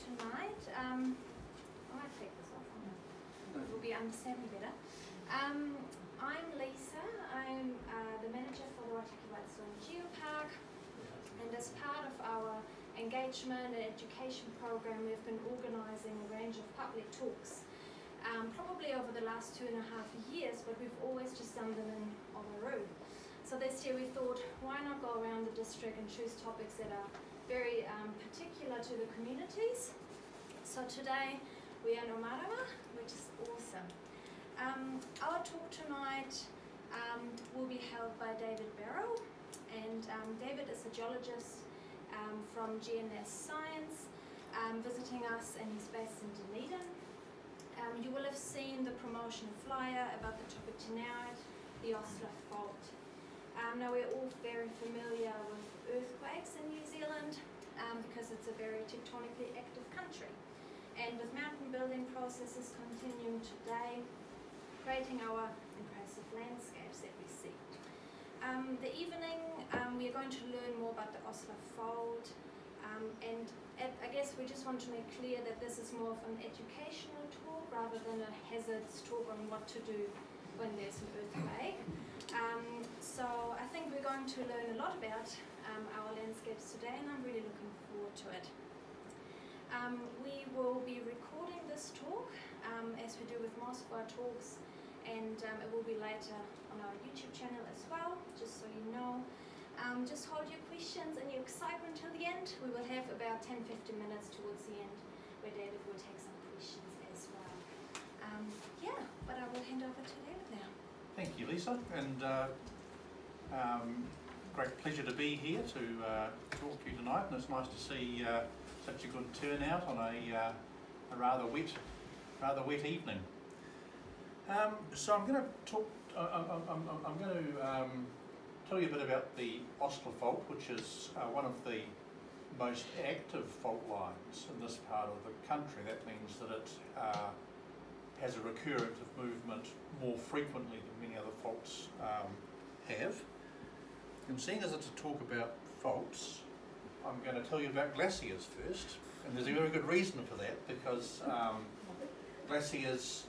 tonight. Um, I might take this off. It will be understanding better. Um, I'm Lisa. I'm uh, the manager for the Waitaki Whitestone Geopark. And as part of our engagement and education program, we've been organising a range of public talks. Um, probably over the last two and a half years, but we've always just done them in Oamaru. So this year we thought, why not go around the district and choose topics that are very um, particular to the communities. So today we are in Omarama, which is awesome. Um, our talk tonight um, will be held by David Barrell, and um, David is a geologist um, from GNS Science, um, visiting us, and he's based in Dunedin. you will have seen the promotional flyer about the topic tonight, the Ostler Fault. Um, now we're all very familiar with earthquakes in New Zealand um, because it's a very tectonically active country. And with mountain building processes continuing today, creating our impressive landscapes that we see. Um, the evening um, we are going to learn more about the Ostler Fault um, and I guess we just want to make clear that this is more of an educational talk rather than a hazards talk on what to do when there's an earthquake. Um, so I think we're going to learn a lot about um, our landscapes today and I'm really looking forward to it. Um, we will be recording this talk um, as we do with most of our talks and um, it will be later on our YouTube channel as well, just so you know. Um, just hold your questions and your excitement till the end. We will have about 10-15 minutes towards the end where David will take some questions as well. yeah, but I will hand over to David. Thank you, Lisa, and uh, um, great pleasure to be here to uh, talk to you tonight, and it's nice to see uh, such a good turnout on a, uh, a rather wet, rather wet evening. Um, so I'm going to talk. I'm, I'm, going to um, tell you a bit about the Ostler Fault, which is uh, one of the most active fault lines in this part of the country. That means that it uh, has a recurrence of movement more frequently than many other faults um, have. And seeing as it's a talk about faults, I'm going to tell you about glaciers first. And there's a very good reason for that because um, glaciers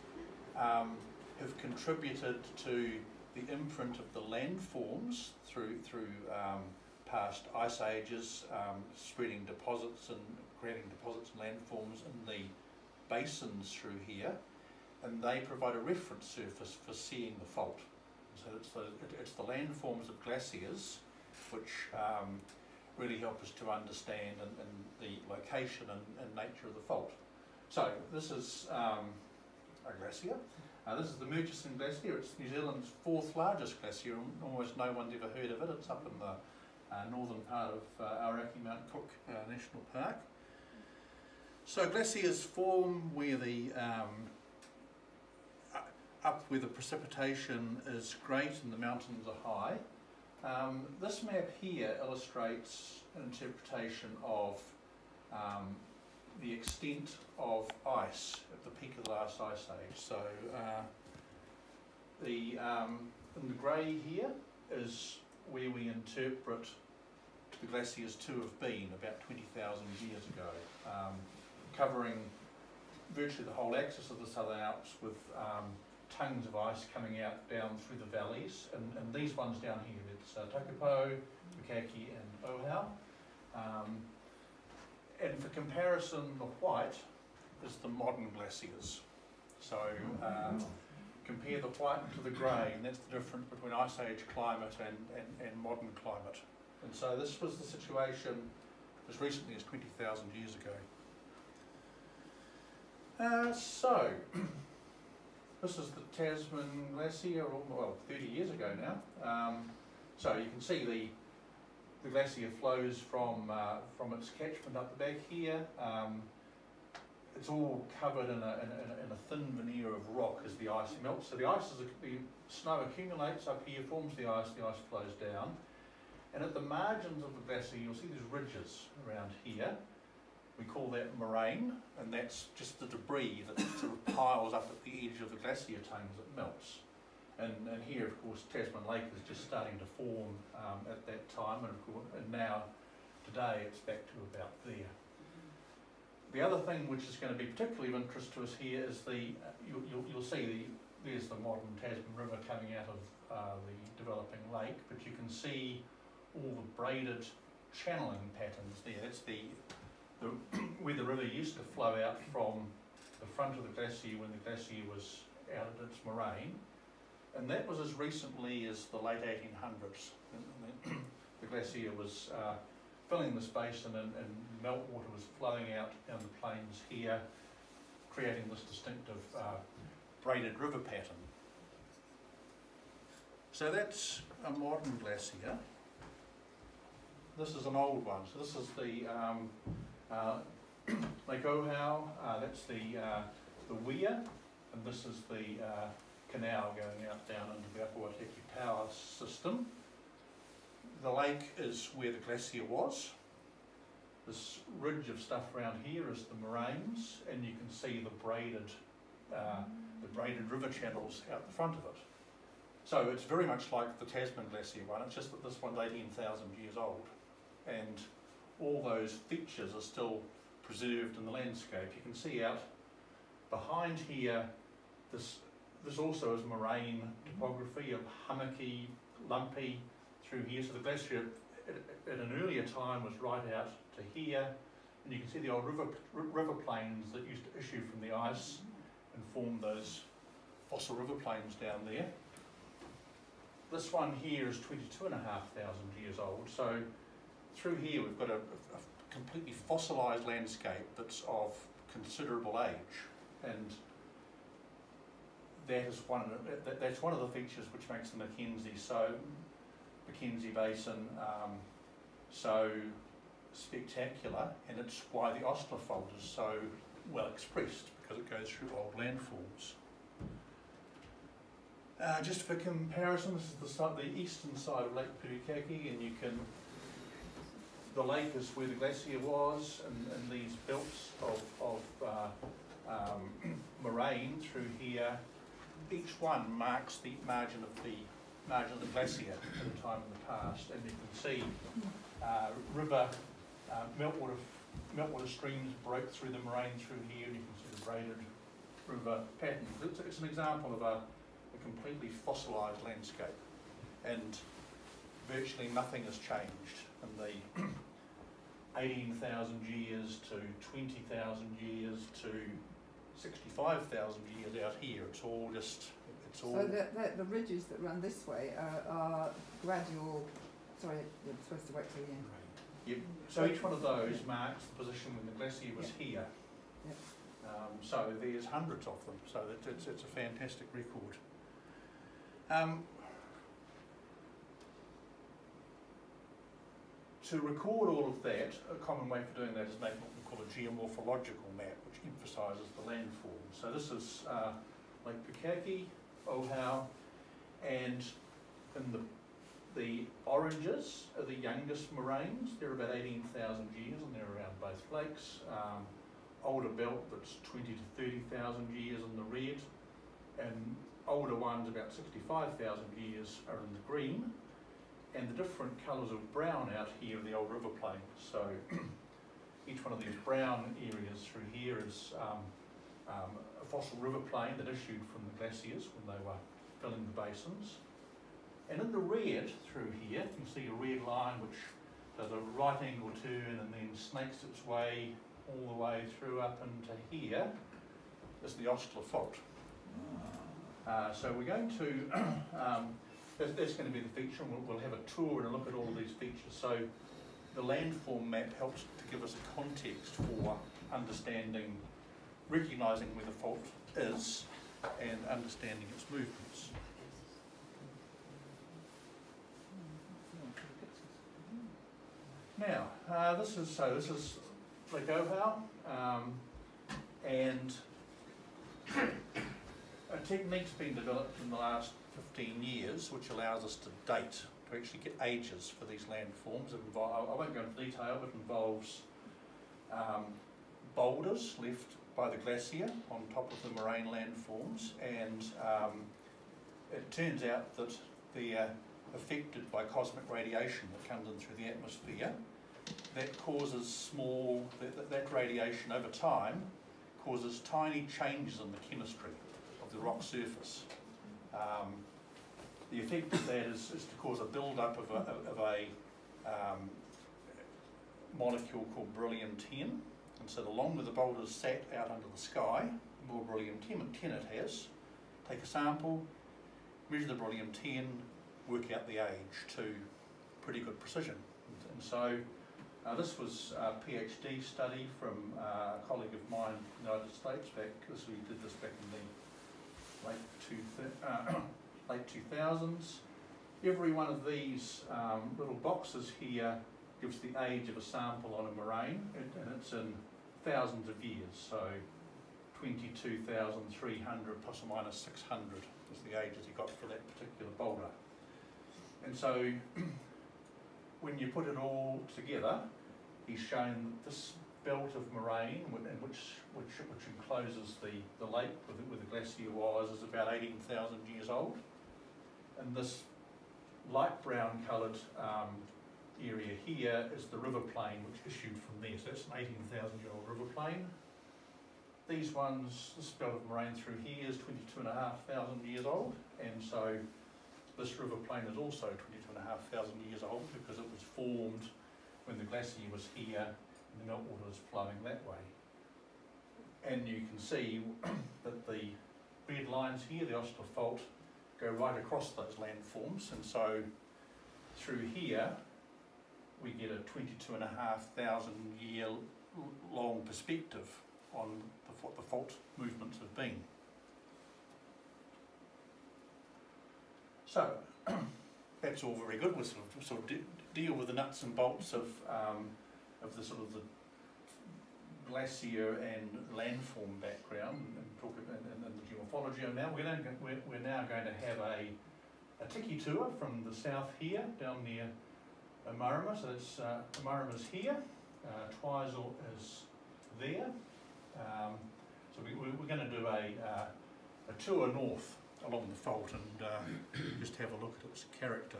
um, have contributed to the imprint of the landforms through, through um, past ice ages, um, spreading deposits and creating deposits and landforms in the basins through here and they provide a reference surface for seeing the fault. So it's the, it's the landforms of glaciers which um, really help us to understand and, and the location and, and, nature of the fault. So this is um, a glacier. Uh, this is the Murchison Glacier. It's New Zealand's fourth largest glacier. And almost no one's ever heard of it. It's up in the uh, northern part of uh, Aoraki Mount Cook uh, National Park. So glaciers form where the um, up where the precipitation is great and the mountains are high. Um, this map here illustrates an interpretation of um, the extent of ice at the peak of the last ice age. So uh, the um, in the grey here is where we interpret the glaciers to have been about 20,000 years ago, um, covering virtually the whole axis of the Southern Alps with um, tongues of ice coming out down through the valleys, and, and these ones down here, it's uh, Tekapo, Pukaki and Ohau. Um, and for comparison, the white is the modern glaciers. So uh, compare the white to the grey, and that's the difference between Ice Age climate and, and, and modern climate. And so this was the situation as recently as 20,000 years ago. Uh, so, This is the Tasman Glacier, well, 30 years ago now. Um, so you can see the the glacier flows from uh, from its catchment up the back here. Um, it's all covered in a, in, a, in a, thin veneer of rock as the ice melts. So the ice is the snow accumulates up here, forms the ice, the ice flows down. And at the margins of the glacier, you'll see these ridges around here. We call that moraine, and that's just the debris that sort of piles up at the edge of the glacier as it melts. And, and here, of course, Tasman Lake is just starting to form um, at that time, and of course, and now today it's back to about there. the other thing which is going to be particularly of interest to us here is the, you, you'll, you'll see the, there's the modern Tasman River coming out of uh, the developing lake, but you can see all the braided channeling patterns there. That's the, the where the river used to flow out from the front of the glacier when the glacier was out at its moraine. And that was as recently as the late 1800s. the glacier was uh, filling this basin and, and meltwater was flowing out down the plains here, creating this distinctive uh, braided river pattern. So that's a modern glacier. This is an old one. So this is the um, Lake Ohau, uh, that's the, uh, the weir, and this is the uh, canal going out down into the Upper Waitaki Power System. The lake is where the glacier was. This ridge of stuff around here is the moraines, and you can see the braided, uh, the braided river channels out the front of it. So it's very much like the Tasman Glacier one, it's just that this one's 18,000 years old. And all those features are still preserved in the landscape. You can see out behind here, this, this also is moraine topography of hummocky, lumpy through here. So the glacier at, at an earlier time was right out to here, and you can see the old river, river plains that used to issue from the ice and form those fossil river plains down there. This one here is 22,500 years old, so through here we've got a, a completely fossilised landscape that's of considerable age, and that is one. That, that's one of the features which makes the Mackenzie so Mackenzie Basin um, so spectacular, and it's why the Ostler Fault is so well expressed because it goes through old landforms. Uh, just for comparison, this is the, the eastern side of Lake Pukaki, and you can the lake is where the glacier was, and, and these belts of, of uh, um, moraine through here, each one marks the margin of the margin of the glacier at a time in the past, and you can see uh, river uh, meltwater meltwater streams broke through the moraine through here, and you can see the braided river pattern. It's, it's an example of a, a completely fossilised landscape, and virtually nothing has changed in the 18,000 years to 20,000 years to 65,000 years out here. It's all just, it's all... So the, the, the ridges that run this way are, are gradual, sorry, you're supposed to wait till the end. Yep. So each one of those marks the position when the glacier was Yep. here. Yep. Um, so there's hundreds of them, so it's, it's, it's a fantastic record. Um, to record all of that, a common way for doing that is making what we call a geomorphological map, which emphasises the landform. So this is uh, Lake Pukaki, Ohau, and in the the oranges are the youngest moraines. They're about 18,000 years and they're around both lakes. Um, older belt that's 20 to 30,000 years in the red, and older ones about 65,000 years are in the green and the different colours of brown out here are the old river plain. So each one of these brown areas through here is um, um, a fossil river plain that issued from the glaciers when they were filling the basins. And in the red through here, you can see a red line which does a right angle turn and then snakes its way all the way through up into here. is the Ostler Fault. Uh, so we're going to um, that's, that's going to be the feature, and we'll, we'll have a tour and a look at all of these features. So the landform map helps to give us a context for understanding, recognising where the fault is, and understanding its movements. Now, uh, this is so. This is Lake Ohau, um, and a technique's been developed in the last 15 years, which allows us to date, to actually get ages for these landforms. I won't go into detail, but involves um, boulders left by the glacier on top of the moraine landforms, and um, it turns out that they're affected by cosmic radiation that comes in through the atmosphere, that causes small, that- that radiation over time causes tiny changes in the chemistry of the rock surface. Um, the effect of that is, is to cause a build-up of a, of a um, molecule called beryllium-10. And so the longer the boulder is sat out under the sky, the more beryllium-10 10 it has. Take a sample, measure the beryllium-10, work out the age to pretty good precision. And, and so uh, this was a PhD study from uh, a colleague of mine in the United States back, because we did this back in the late, two uh, late 2000s. Every one of these um, little boxes here gives the age of a sample on a moraine, and, it's in thousands of years, so 22,300 plus or minus 600 is the age that he got for that particular boulder. And so when you put it all together, he's shown that this belt of moraine, whi- which, which, which encloses the, the lake with, the- glacier was, is about 18,000 years old. And this light brown coloured um, area here is the river plain which issued from there. So that's an 18,000 year old river plain. These ones, this belt of moraine through here is 22,500 years old, and so this river plain is also 22,500 years old because it was formed when the glacier was here the meltwater was flowing that way. And you can see that the bed lines here, the Ostler Fault, go right across those landforms, and so through here we get a 22,500 year long perspective on the, what the fault movements have been. So, that's all very good. We'll sort of, sort of de- deal with the nuts and bolts of, um, of the sort of the glacier and landform background and talk about and, and the geomorphology. And now we're, now, we're, we're now going to have a, a tiki tour from the south here down near Omarama. So that's uh, here, uh, Twizel is there. Um, so we, we're going to do a, uh, a tour north along the fault and uh, just have a look at its character.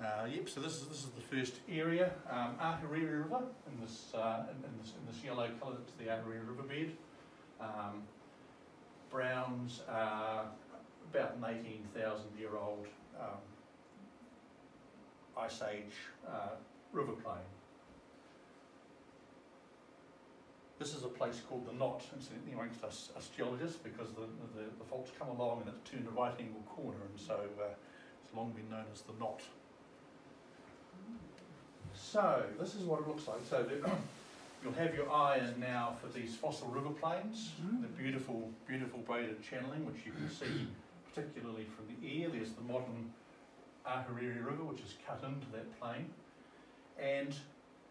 Uh, yep, so this is this is the first area, um, River in this, uh, in, in this in this yellow colour. It's the Ahuriri riverbed. Um, Browns are about an eighteen thousand year old um, ice age uh, river plain. This is a place called the Knot, incidentally, amongst us, us geologists, because the, the, the fault's come along and it's turned a right angle corner, and so uh, it's long been known as the Knot. So, this is what it looks like. So, you'll have your eye in now for these fossil river plains, mm-hmm. the beautiful, beautiful braided channeling, which you can see particularly from the air. There's the modern Ahuriri River, which is cut into that plain. And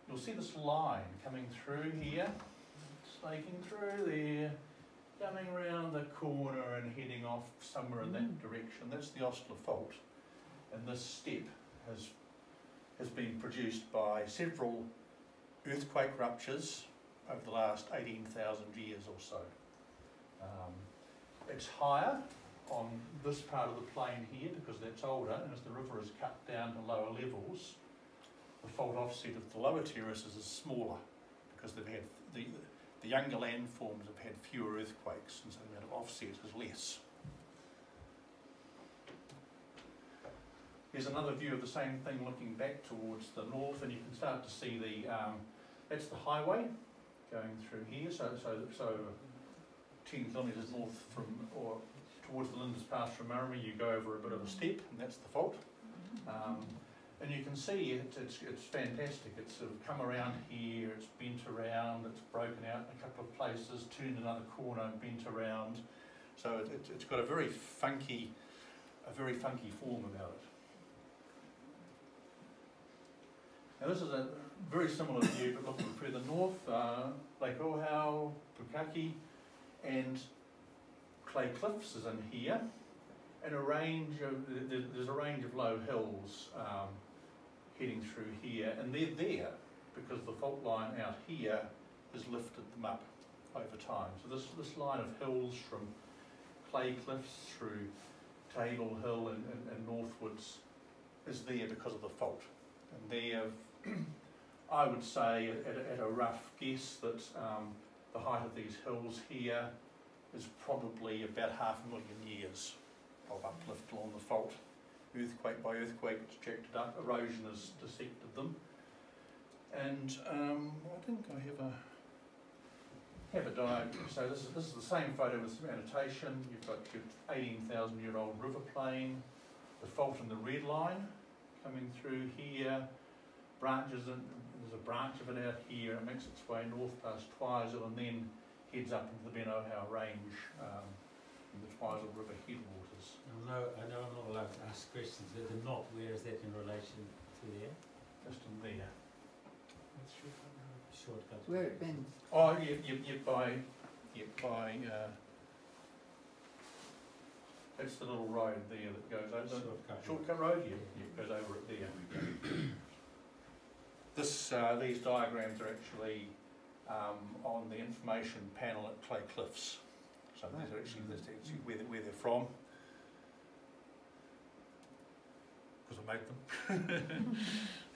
you'll see this line coming through here, snaking through there, coming round the corner and heading off somewhere in that mm. direction. That's the Ostler Fault. And this step has, has been produced by several earthquake ruptures over the last 18,000 years or so. Um, it's higher on this part of the plain here because that's older, and as the river is cut down to lower levels, the fault offset of the lower terraces is smaller because they've had the, the younger landforms have had fewer earthquakes, and so the amount of offset is less. Here's another view of the same thing looking back towards the north, and you can start to see the um, that's the highway going through here. So so so, ten kilometres north from or towards the Lindis Pass from Marama, you go over a bit of a step, and that's the fault. Um, and you can see it, it's, it's fantastic. It's sort of come around here, it's bent around, it's broken out in a couple of places, turned another corner, bent around. So it, it, it's got a very funky, a very funky form about it. Now this is a very similar view, but looking further north, uh, Lake Ohau, Pukaki, and Clay Cliffs is in here, and a range of, there's a range of low hills um, heading through here, and they're there because the fault line out here has lifted them up over time. So this, this line of hills from Clay Cliffs through Table Hill and, and, and northwards is there because of the fault. And they have I would say at, a- at a rough guess that um, the height of these hills here is probably about half a million years of uplift along the fault. Earthquake by earthquake, it's jacked it up, erosion has dissected them. And um, I think I have a have a diagram. So this is this is the same photo with some annotation. You've got your 18,000 year old river plain, the fault in the red line coming through here, branches and there's a branch of it out here. It makes its way north past Twizel and then heads up into the Ben Ohau range um, in the Twizel River headwaters. Although I know I'm not allowed to ask questions, but the knot, where is that in relation to there? Just in there. Shortcut. Where it bends. Oh, you, you, you by, you by, uh, it's the little road there that goes over, Shortcut. shortcut road, yeah, yeah, goes over it there. This, uh, these diagrams are actually, um, on the information panel at Clay Cliffs. So these are actually, this actually where, where they're from. Because I made them.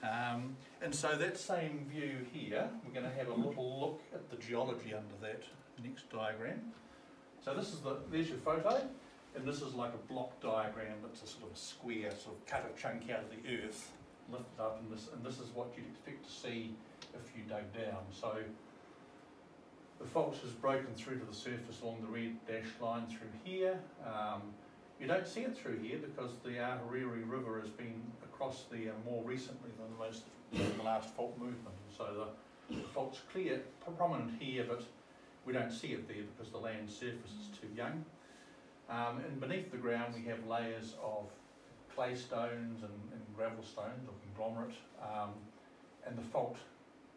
Um, and so that same view here, we're going to have a little look at the geology under that next diagram. So this is the, there's your photo, and this is like a block diagram that's a sort of a square, sort of cut a chunk out of the earth, lifted up, and this, and this is what you'd expect to see if you dug down. So the fault has broken through to the surface along the red dashed line through here. Um, you don't see it through here because the Ahuriri River has been across there more recently than the most than the last fault movement. So the, the fault's clear, prominent here, but we don't see it there because the land surface is too young. Um, and beneath the ground we have layers of clay stones and, and gravel stones or conglomerate, um, and the fault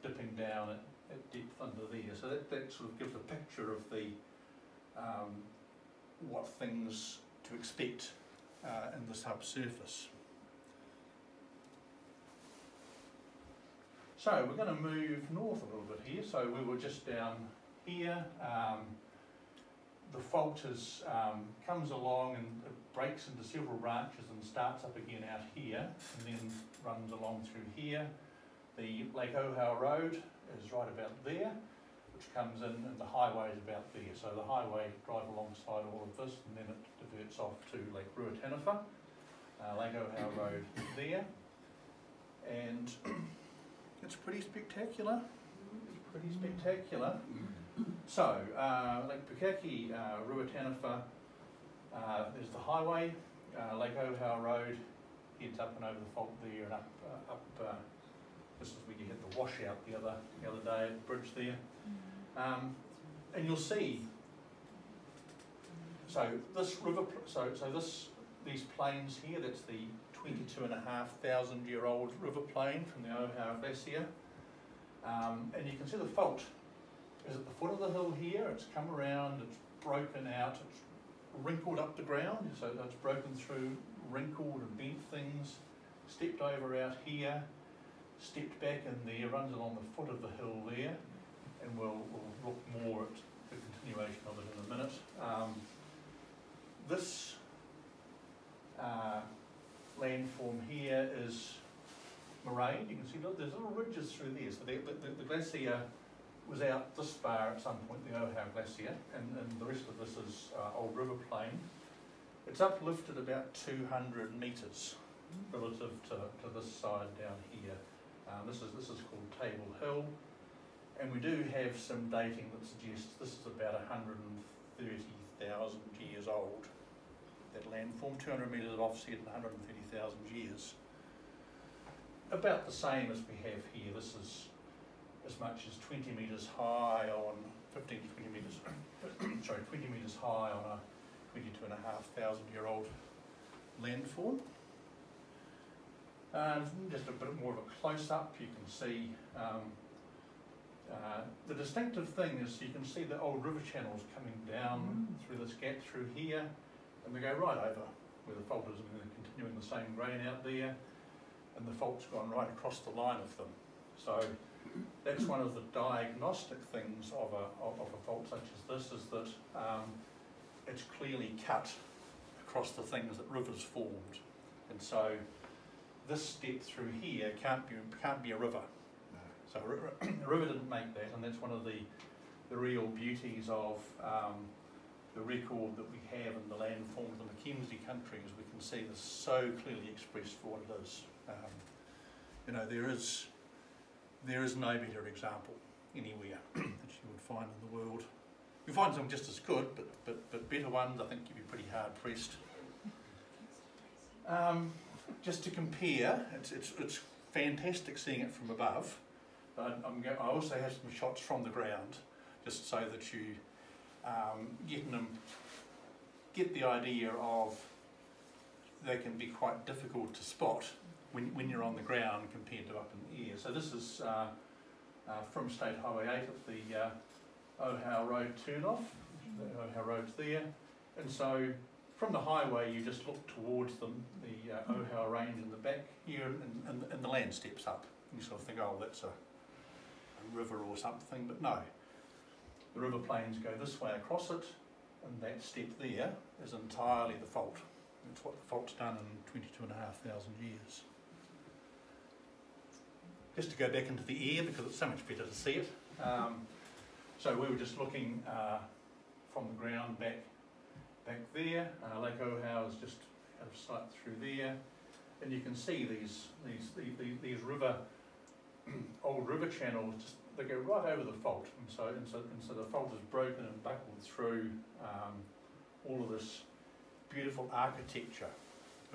dipping down at, at depth under there. So that, that sort of gives a picture of the um, what things to expect uh, in the subsurface. So we're going to move north a little bit here. So we were just down here. Um, the fault is, um, comes along and breaks into several branches and starts up again out here and then runs along through here. The Lake Ohau Road is right about there, which comes in and the highway is about there. So the highway drive alongside all of this and then it diverts off to Lake Ruataniwha, uh, Lake Ohau Road there. And it's pretty spectacular. It's pretty spectacular. So, uh, Lake Pukaki, uh, uh, there's the highway, uh, Lake Ohau Road, heads up and over the fault there and up, uh, up, uh, this is where you hit the washout the other, the other day at the bridge there. Um, and you'll see, so this river, so, so this, these plains here, that's the twenty-two and a half thousand year old river plain from the Ohau Glacier. Um, and you can see the fault is at the foot of the hill here, it's come around, it's broken out, it's wrinkled up the ground, so it's broken through, wrinkled and bent things, stepped over out here, stepped back in there, runs along the foot of the hill there, and we'll, we'll look more at the continuation of it in a minute. Um, this uh, landform here is moraine. You can see look, there's little ridges through there. So the, the, the glacier was out this far at some point, the Ohau Glacier, and, and the rest of this is uh, Old River Plain. It's uplifted about 200 metres relative to, to this side down here. Um, this is this is called Table Hill, and we do have some dating that suggests this is about 130,000 years old. That landform, 200 metres of offset and 130,000 years. About the same as we have here. This is as much as 20 metres high on 15 to 20 metres, sorry, 20 metres high on a 22 and a half thousand year old landform. Um, just a bit more of a close up, you can see um, uh, the distinctive thing is you can see the old river channels coming down through this gap through here, and they go right over where the fault is, and they're continuing the same grain out there, and the fault's gone right across the line of them. So that's one of the diagnostic things of a, of, of a fault such as this, is that um, it's clearly cut across the things that rivers formed. And so this step through here can't be can't be a river. So a ri- a river didn't make that, and that's one of the the real beauties of um, the record that we have in the landforms of the Mackenzie country, is we can see this so clearly expressed for what it is. Um, you know, there is there is no better example anywhere that you would find in the world. You find some just as good, but, but, but better ones, I think you'd be pretty hard pressed. Um, just to compare, it's, it's, it's fantastic seeing it from above, but I'm I also have some shots from the ground, just so that you um, get them, get the idea of they can be quite difficult to spot when, when you're on the ground compared to up in the air. So this is uh, uh, from State Highway 8 at the uh, Ohau Road turn-off. The Ohau Road's there. And so from the highway you just look towards them, the uh, Ohau Range in the back here and, and, and the land steps up. You sort of think, oh, that's a, a river or something, but no. The river plains go this way across it and that step there is entirely the fault. It's what the fault's done in 22 and a half thousand years. Just to go back into the air because it's so much better to see it. Um, so we were just looking uh, from the ground back back there. Uh, Lake Ohau is just out of sight through there, and you can see these these these, these, river old river channels just they go right over the fault, and so and so and so the fault is broken and buckled through um, all of this beautiful architecture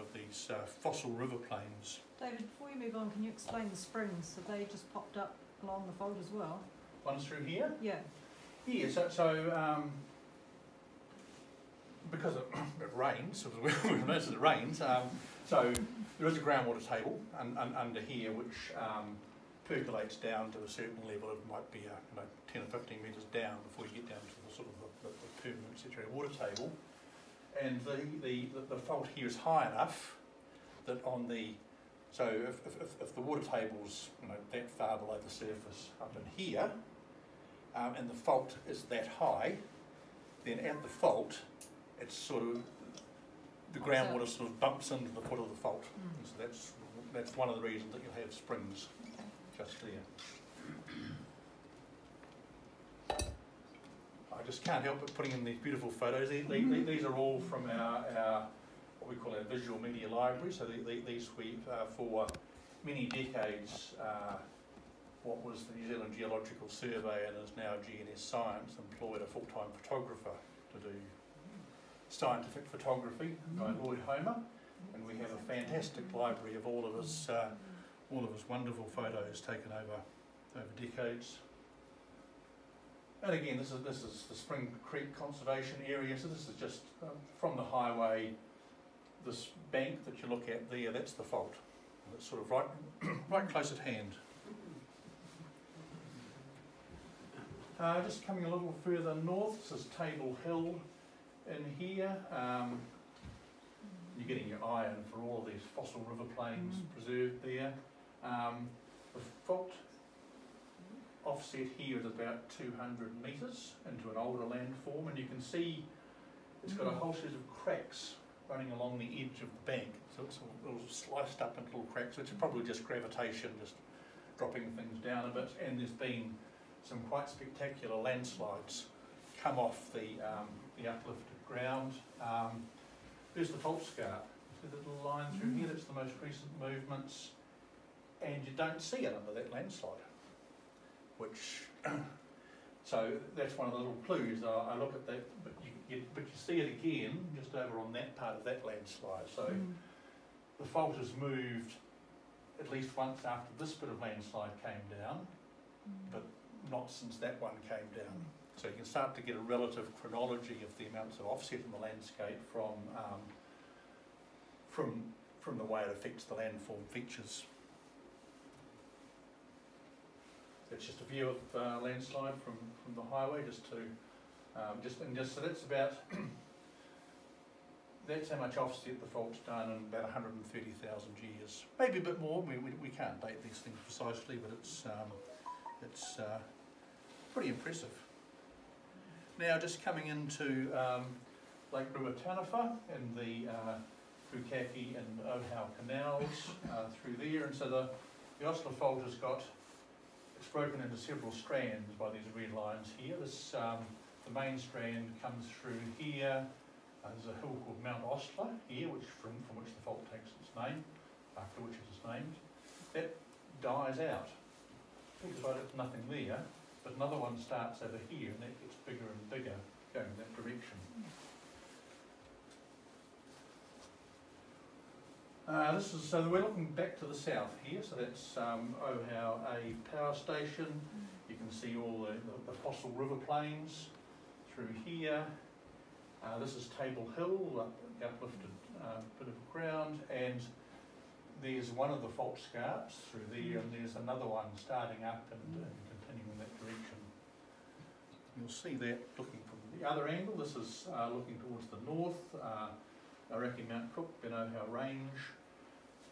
of these uh, fossil river plains. David, before you move on, can you explain the springs? Have they just popped up along the fold as well? One's through here. Yeah. Yeah, so, so um, because it, it rains, we've noticed it rains, um, so there is a groundwater table un, un, under here which um, percolates down to a certain level. It might be uh, you know, 10 or 15 metres down before you get down to the sort of the, the, the permanent saturated water table. And the, the, the, fault here is high enough that on the so if, if, if- the water table's you know, that far below the surface up in here, um, and the fault is that high, then at the fault, it's sort of, the groundwater sort of bumps into the foot of the fault. Mm. So that's, that's one of the reasons that you'll have springs just there. I just can't help but putting in these beautiful photos. These, these, these are all from our, our, what we call our visual media library. So the, the, these we, uh, for many decades, uh, what was the New Zealand Geological Survey and is now GNS Science employed a full-time photographer to do scientific photography, a guy Lloyd Homer, and we have a fantastic library of all of his, uh, all of his wonderful photos taken over, over decades. And again, this is, this is the Spring Creek Conservation Area, so this is just um, from the highway, this bank that you look at there, that's the fault. And It's sort of right, right close at hand. Uh, just coming a little further north, this is Table Hill in here. Um, you're getting your eye in for all these fossil river plains Mm. preserved there. Um, the fault offset here is about 200 metres into an older landform, and you can see it's got a whole series of cracks running along the edge of the bank. So it's all, sliced up into little cracks, which is probably just gravitation, just dropping things down a bit. And there's been some quite spectacular landslides come off the, um, the uplifted ground. Um, there's the fault scarp. See the little line through here? That's the most recent movements. And you don't see it under that landslide, which, so that's one of the little clues. I, I look at that, but you, you, but you see it again just over on that part of that landslide. So Mm. the fault has moved at least once after this bit of landslide came down, but not since that one came down. So you can start to get a relative chronology of the amounts of offset in the landscape from um, from from the way it affects the landform features. That's just a view of uh, landslide from, from the highway, just to um, just and just so that's about that's how much offset the fault's done in about 130,000 years, maybe a bit more. We, we, we can't date these things precisely, but it's um, it's uh, pretty impressive. Now, just coming into um, Lake Ruataniwha in the uh, Pukaki and Ohau canals uh, through there, and so the, the Ostler fault has got, it's broken into several strands by these red lines here. This, um, the main strand comes through here, uh, there's a hill called Mount Ostler here, which from, from which the fault takes its name, after which it is named. That dies out. Think about it, nothing there, but another one starts over here and that gets bigger and bigger going in that direction. Uh, this is, so we're looking back to the south here, so that's um, Ohau A power station. You can see all the, the, the fossil river plains through here. Uh, this is Table Hill, up, the uplifted uh, bit of ground, and there's one of the fault scarps through there, and there's another one starting up and, and continuing in that direction. You'll see that looking from the other angle. This is uh, looking towards the north, uh, Aoraki Mount Cook, Ben Ohau Range,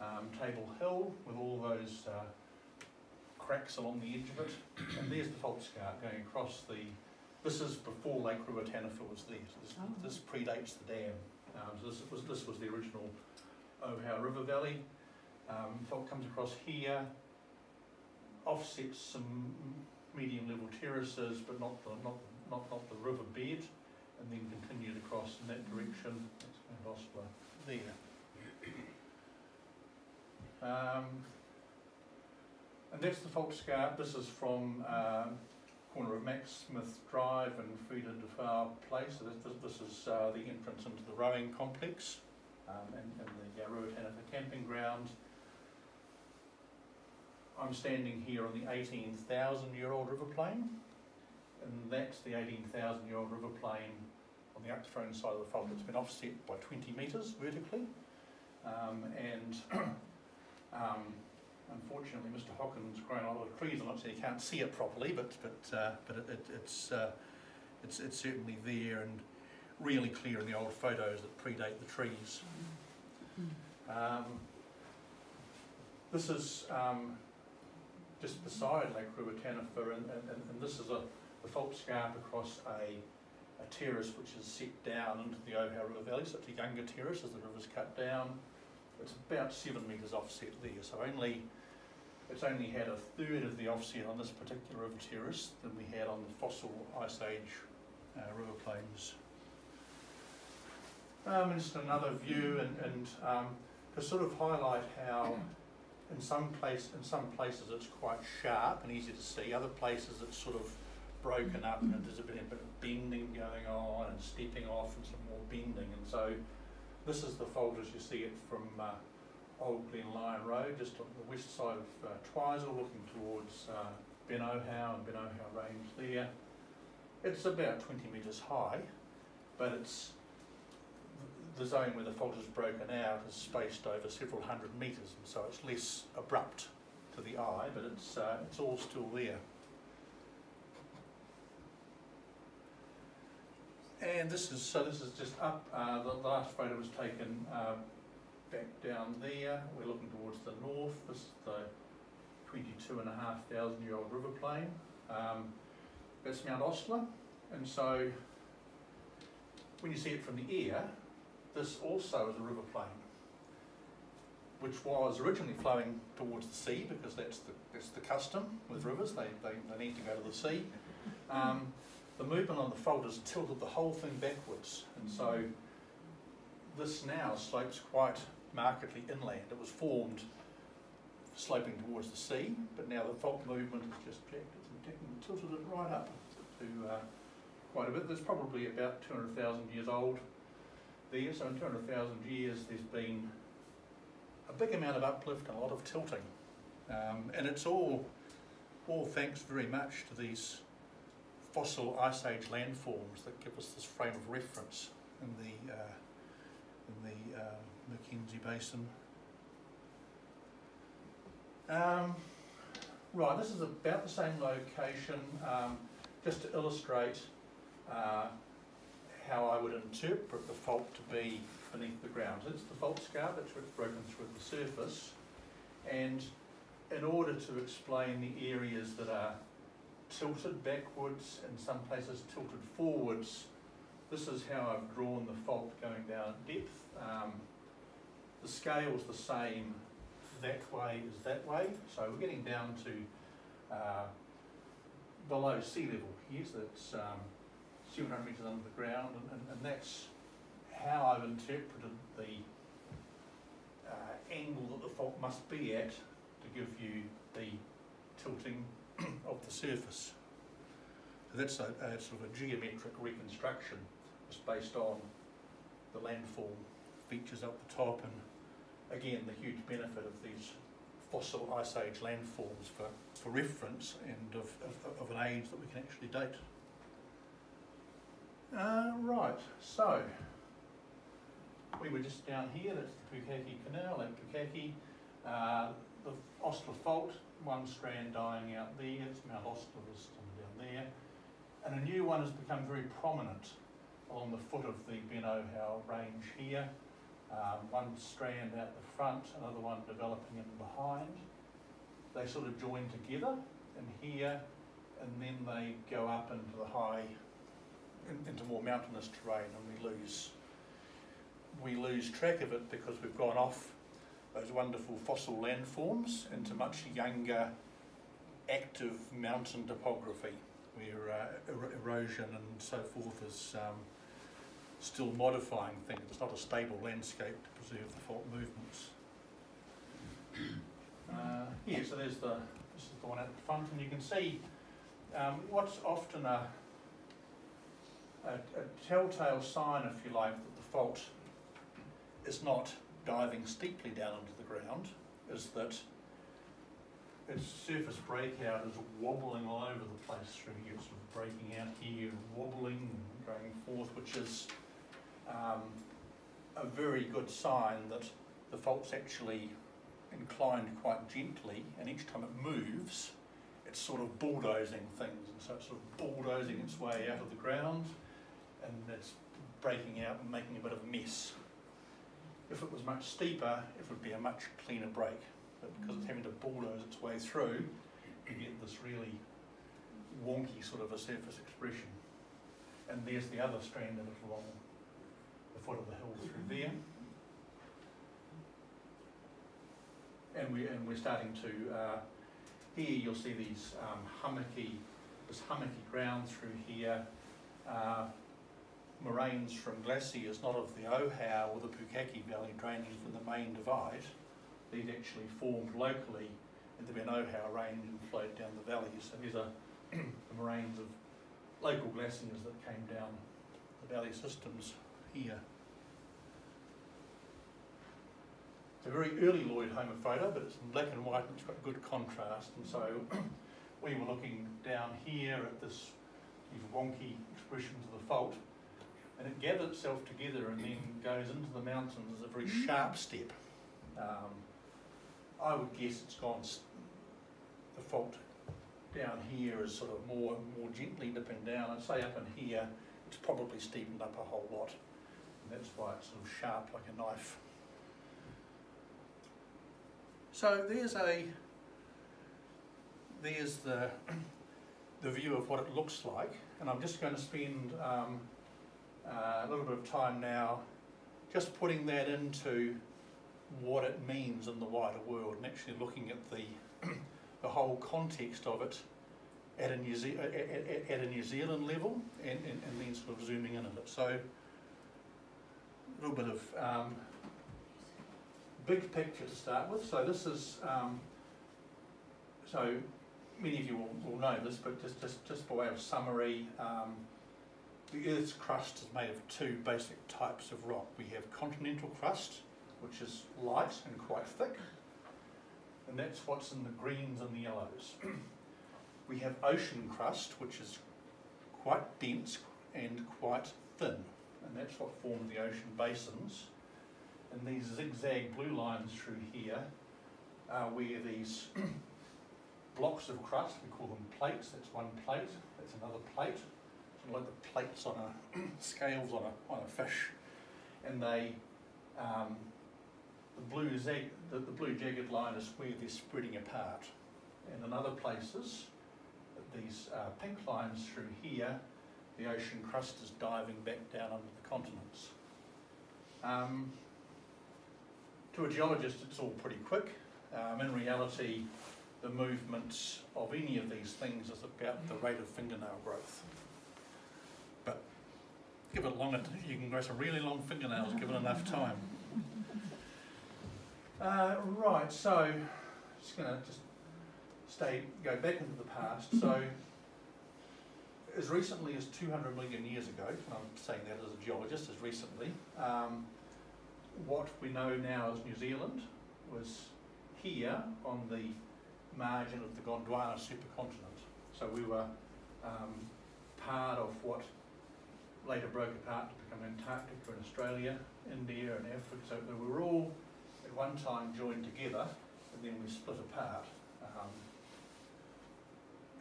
um, Table Hill, with all those uh, cracks along the edge of it. And there's the fault scar going across the. This is before Lake Ruataniwha was there. So this, Oh. this predates the dam. Um, so this was this was the original Ohau River Valley. Um, fault comes across here, offsets some medium level terraces, but not the not not, not the river bed, and then continued across in that direction. That's Mount Ostler there. Um, and that's the fault scarp. This is from um, corner of Max Smith Drive and Freda du Faur Place. So this, this, is uh, the entrance into the rowing complex um, and, and the uh, Ruataniwha camping ground. I'm standing here on the 18,000 year old river plain, and that's the 18,000 year old river plain on the upthrown side of the fault that's been offset by 20 metres vertically. Um, and um, unfortunately, Mr. Hawkins grown a lot of trees on it, so you can't see it properly, but, but, uh, but it, it, it's, uh, it's, it's certainly there and really clear in the old photos that predate the trees. Um, this is um, just beside Lake Ruataniwha, and, and, and this is a, the fault scarp across a, a terrace which is set down into the Ohau River Valley, so it's a younger terrace as the river's cut down. It's about seven metres offset there, so only it's only had a third of the offset on this particular river terrace than we had on the fossil ice age uh, river plains. Um, and just another view, and, and um, to sort of highlight how in some place in some places it's quite sharp and easy to see. Other places it's sort of broken up and there's a bit, a bit of bending going on and stepping off and some more bending. And so this is the fault as you see it from uh, Old Glen Lyon Road, just on the west side of uh, Twizel, looking towards uh, Ben Ohau and Ben Ohau Range there. It's about 20 metres high, but it's the zone where the fault is broken out is spaced over several hundred metres, and so it's less abrupt to the eye, but it's uh, it's all still there. And this is so. This is just up. Uh, the, last photo was taken uh, back down there. We're looking towards the north. This is the 22 and a half thousand year old river plain. Um, that's Mount Ostler, and so when you see it from the air, this also is a river plain, which was originally flowing towards the sea because that's the, that's the custom with rivers, they, they, they need to go to the sea. Um, the movement on the fault has tilted the whole thing backwards, and so this now slopes quite markedly inland. It was formed sloping towards the sea, but now the fault movement has just jacked it and tilted it right up to uh, quite a bit. There's probably about 200,000 years old there, so in 200,000 years there's been a big amount of uplift and a lot of tilting. Um, and it's all, all thanks very much to these fossil ice age landforms that give us this frame of reference in the, uh, in the uh, Mackenzie Basin. Um, right, this is about the same location, um, just to illustrate uh, how I would interpret the fault to be beneath the ground. It's the fault scarp that's broken through the surface, and in order to explain the areas that are tilted backwards and some places tilted forwards, this is how I've drawn the fault going down depth. Um, the scale's the same that way as that way, so we're getting down to uh, below sea level here, so it's um, 700 metres under the ground, and, and, and that's how I've interpreted the uh, angle that the fault must be at to give you the tilting of the surface. So that's a, a sort of a geometric reconstruction. It's based on the landform features up the top and again the huge benefit of these fossil ice age landforms for, for reference and of, of, of an age that we can actually date. Uh, right, so we were just down here, that's the Pukaki Canal, Lake Pukaki. Uh, the Ostler Fault, one strand dying out there, it's Mount Ostler is down there. And a new one has become very prominent along the foot of the Ben Ohau range here. Um, one strand out the front, another one developing in behind. They sort of join together in here, and then they go up into the high, in, into more mountainous terrain, and we lose we lose track of it because we've gone off those wonderful fossil landforms into much younger, active mountain topography, where uh, er- erosion and so forth is um, still modifying things. It's not a stable landscape to preserve the fault movements. Uh, yeah, so there's the this is the one at the front, and you can see um, what's often a, a, a telltale sign, if you like, that the fault is not diving steeply down into the ground, is that its surface breakout is wobbling all over the place through here, sort of breaking out here, wobbling and going forth, which is um, a very good sign that the fault's actually inclined quite gently, and each time it moves, it's sort of bulldozing things, and so it's sort of bulldozing its way out of the ground, and it's breaking out and making a bit of a mess. If it was much steeper, it would be a much cleaner break. But because it's having to bulldoze its way through, you get this really wonky sort of a surface expression. And there's the other strand of it along the foot of the hill through there. And we and we're starting to uh, here you'll see these um, hummocky this hummocky ground through here. Uh, moraines from glaciers, not of the Ohau or the Pukaki Valley draining from the main divide. These actually formed locally in the Ben Ohau range and flowed down the valley. So these are the moraines of local glaciers that came down the valley systems here. It's a very early Lloyd Homer photo, but it's in black and white and it's got good contrast. And so we were looking down here at this these wonky expressions of the fault and it gathers itself together and then goes into the mountains as a very sharp step. Um, I would guess it's gone, the fault down here is sort of more more gently dipping down. I'd say up in here, it's probably steepened up a whole lot. And that's why it's sort of sharp like a knife. So there's a, there's the, the view of what it looks like. And I'm just going to spend um, uh, a little bit of time now just putting that into what it means in the wider world and actually looking at the, the whole context of it at a New, Ze- at, at, at a New Zealand level and, and, and then sort of zooming in on it. So a little bit of um, big picture to start with. So this is, um, so many of you will, will know this, but just, just, just by way of summary, um, the Earth's crust is made of two basic types of rock. We have continental crust, which is light and quite thick, and that's what's in the greens and the yellows. we have ocean crust, which is quite dense and quite thin, and that's what formed the ocean basins. And these zigzag blue lines through here are where these blocks of crust, we call them plates, that's one plate, that's another plate, like the plates on a scales on a on a fish, and they um, the blue zag the, the blue jagged line is where they're spreading apart, and in other places, these uh, pink lines through here, the ocean crust is diving back down under the continents. Um, to a geologist, it's all pretty quick. Um, in reality, the movements of any of these things is about the rate of fingernail growth. Give it long, you can grow some really long fingernails given enough time. Uh, right, so just going to just stay, go back into the past. So as recently as 200 million years ago, and I'm saying that as a geologist, as recently, um, what we know now as New Zealand was here on the margin of the Gondwana supercontinent. So we were um, part of what later broke apart to become Antarctica and Australia, India and Africa. So we were all at one time joined together and then we split apart. Um,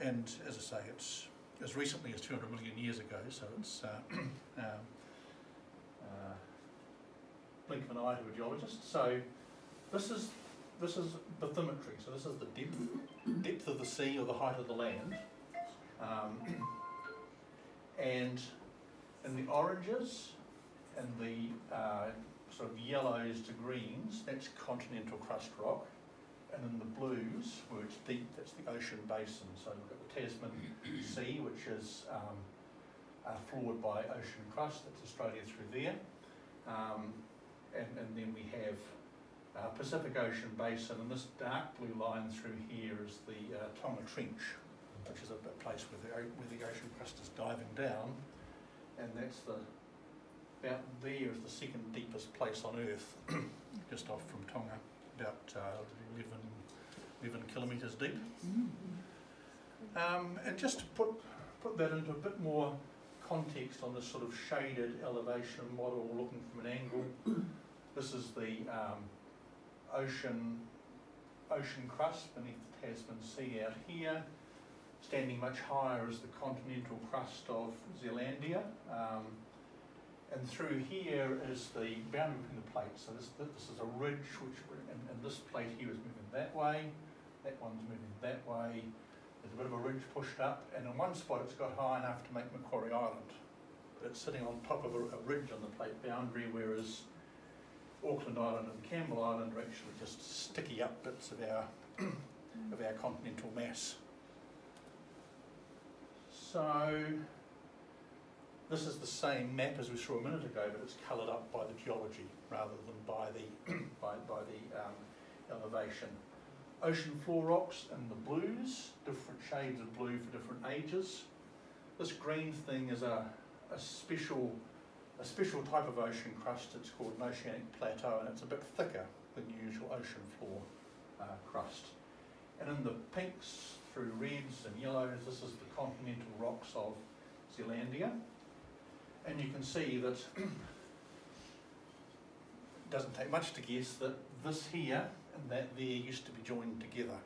and as I say, it's as recently as 200 million years ago, so it's uh, um, uh, blink of an eye to a geologist. So this is this is bathymetry. So this is the depth depth of the sea or the height of the land. Um, and in the oranges and the uh, sort of yellows to greens, that's continental crust rock. And in the blues, where it's deep, that's the ocean basin. So we've got the Tasman Sea, which is um, uh, floored by ocean crust, that's Australia through there. Um, and, and then we have uh, Pacific Ocean Basin, and this dark blue line through here is the uh, Tonga Trench, which is a, a place where the, where the ocean crust is diving down, and that's the about there is the second deepest place on Earth, just off from Tonga, about uh, 11, 11 kilometres deep. Um, and just to put, put that into a bit more context on this sort of shaded elevation model looking from an angle, this is the um, ocean, ocean crust beneath the Tasman Sea out here. Standing much higher is the continental crust of Zealandia. Um, and through here is the boundary between the plates. So this, this is a ridge, which and, and this plate here is moving that way, that one's moving that way. There's a bit of a ridge pushed up, and in one spot it's got high enough to make Macquarie Island. It's sitting on top of a, a ridge on the plate boundary, whereas Auckland Island and Campbell Island are actually just sticky up bits of our of our continental mass. So this is the same map as we saw a minute ago, but it's coloured up by the geology rather than by the by, by the um, elevation. Ocean floor rocks and the blues, different shades of blue for different ages. This green thing is a, a special a special type of ocean crust. It's called an oceanic plateau, and it's a bit thicker than usual ocean floor uh, crust. And in the pinks through reds and yellows, this is the continental rocks of Zealandia. And you can see that it doesn't take much to guess that this here and that there used to be joined together.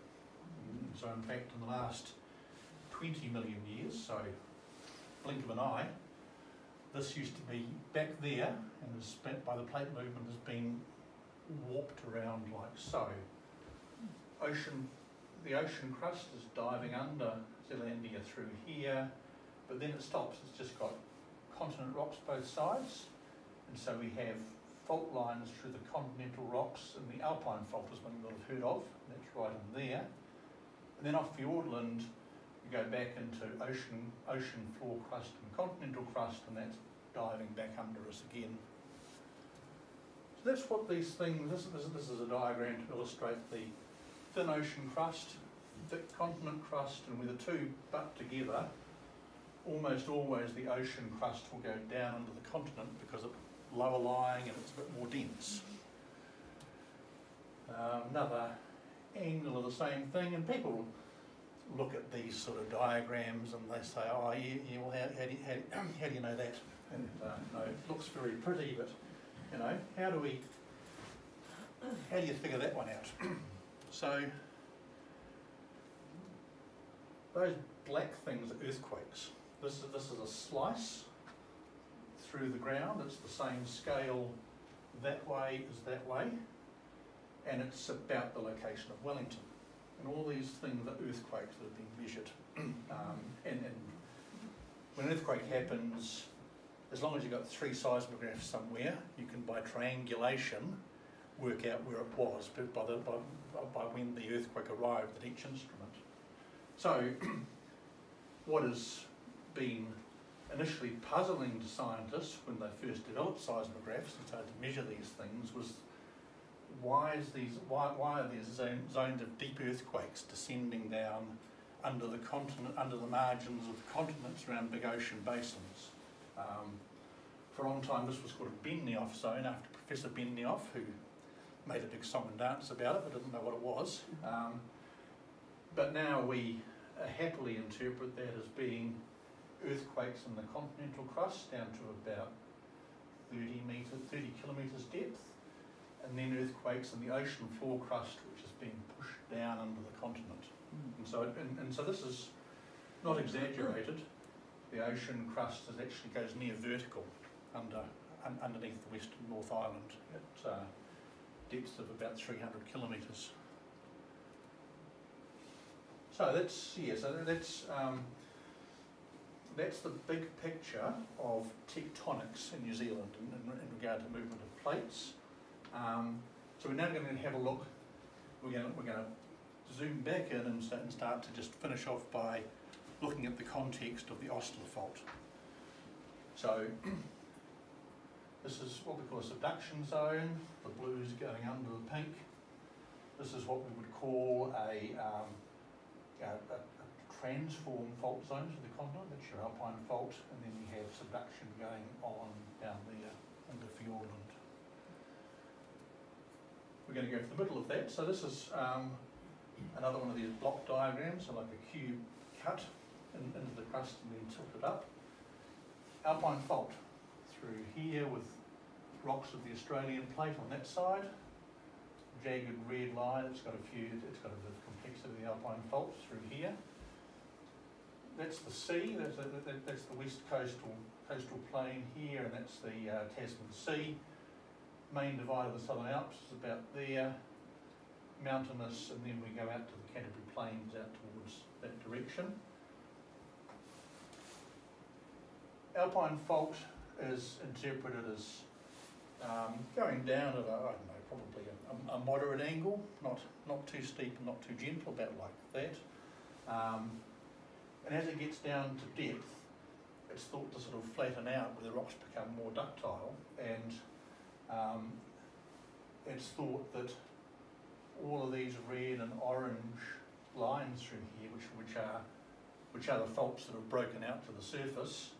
Mm, so in fact, in the last 20 million years, so blink of an eye, this used to be back there and is spent by the plate movement has been warped around like so. Ocean, the ocean crust is diving under Zealandia through here, but then it stops. It's just got continent rocks both sides, and so we have fault lines through the continental rocks, and the Alpine fault is one you'll have heard of. That's right in there. And then off Fiordland, you go back into ocean, ocean floor crust and continental crust, and that's diving back under us again. So that's what these things, this, this, this is a diagram to illustrate the thin ocean crust, thick continent crust, and where the two butt together, almost always the ocean crust will go down under the continent because it's lower lying and it's a bit more dense. Um, another angle of the same thing, and people look at these sort of diagrams and they say, oh, yeah, yeah well, how, how, do you, how, do, how do you know that? And uh, no, it looks very pretty, but you know, how do we, how do you figure that one out? so, those black things are earthquakes. This is, this is a slice through the ground. It's the same scale that way as that way. And it's about the location of Wellington. And all these things are earthquakes that have been measured. um, and, and when an earthquake happens, as long as you've got three seismographs somewhere, you can, by triangulation, work out where it was, but by, the, by, by when the earthquake arrived at each instrument. So, what has been initially puzzling to scientists when they first developed seismographs and started to measure these things was why is these why, why are these zones of deep earthquakes descending down under the continent under the margins of the continents around big ocean basins? Um, for a long time this was called a Benioff zone after Professor Benioff who made a big song and dance about it but didn't know what it was. Um, but now we happily interpret that as being earthquakes in the continental crust down to about 30 metre, 30 kilometres depth, and then earthquakes in the ocean floor crust, which is being pushed down under the continent. And so, and, and so this is not exaggerated. The ocean crust is actually goes near vertical under un, underneath the western North Island at uh, depths of about 300 kilometres. So that's yeah. So that's um, that's the big picture of tectonics in New Zealand in, in, in regard to movement of plates. Um, so we're now going to have a look. We're going to, we're going to zoom back in and start, and start to just finish off by looking at the context of the Ostler fault. So this is what we call a subduction zone. The blue is going under the pink. This is what we would call a, um, a, a transform fault zone of the continent, that's your alpine fault, and then you have subduction going on down there under Fiordland. We're going to go to the middle of that, so this is um, another one of these block diagrams, so like a cube cut in, into the crust and then tilted up. Alpine fault through here with rocks of the Australian plate on that side. Jagged red line, it's got a few, it's got a bit of complexity of the Alpine fault through here that's the sea, that's, a, that, that's the west coastal coastal plain here, and that's the uh, Tasman Sea. Main divide of the Southern Alps is about there, mountainous, and then we go out to the Canterbury Plains out towards that direction. Alpine fault is interpreted as um, going down at a, I don't know, probably a, a, moderate angle, not, not too steep and not too gentle, about like that. Um, and as it gets down to depth, it's thought to sort of flatten out where the rocks become more ductile and um, it's thought that all of these red and orange lines through here, which, which are which are the faults that have broken out to the surface,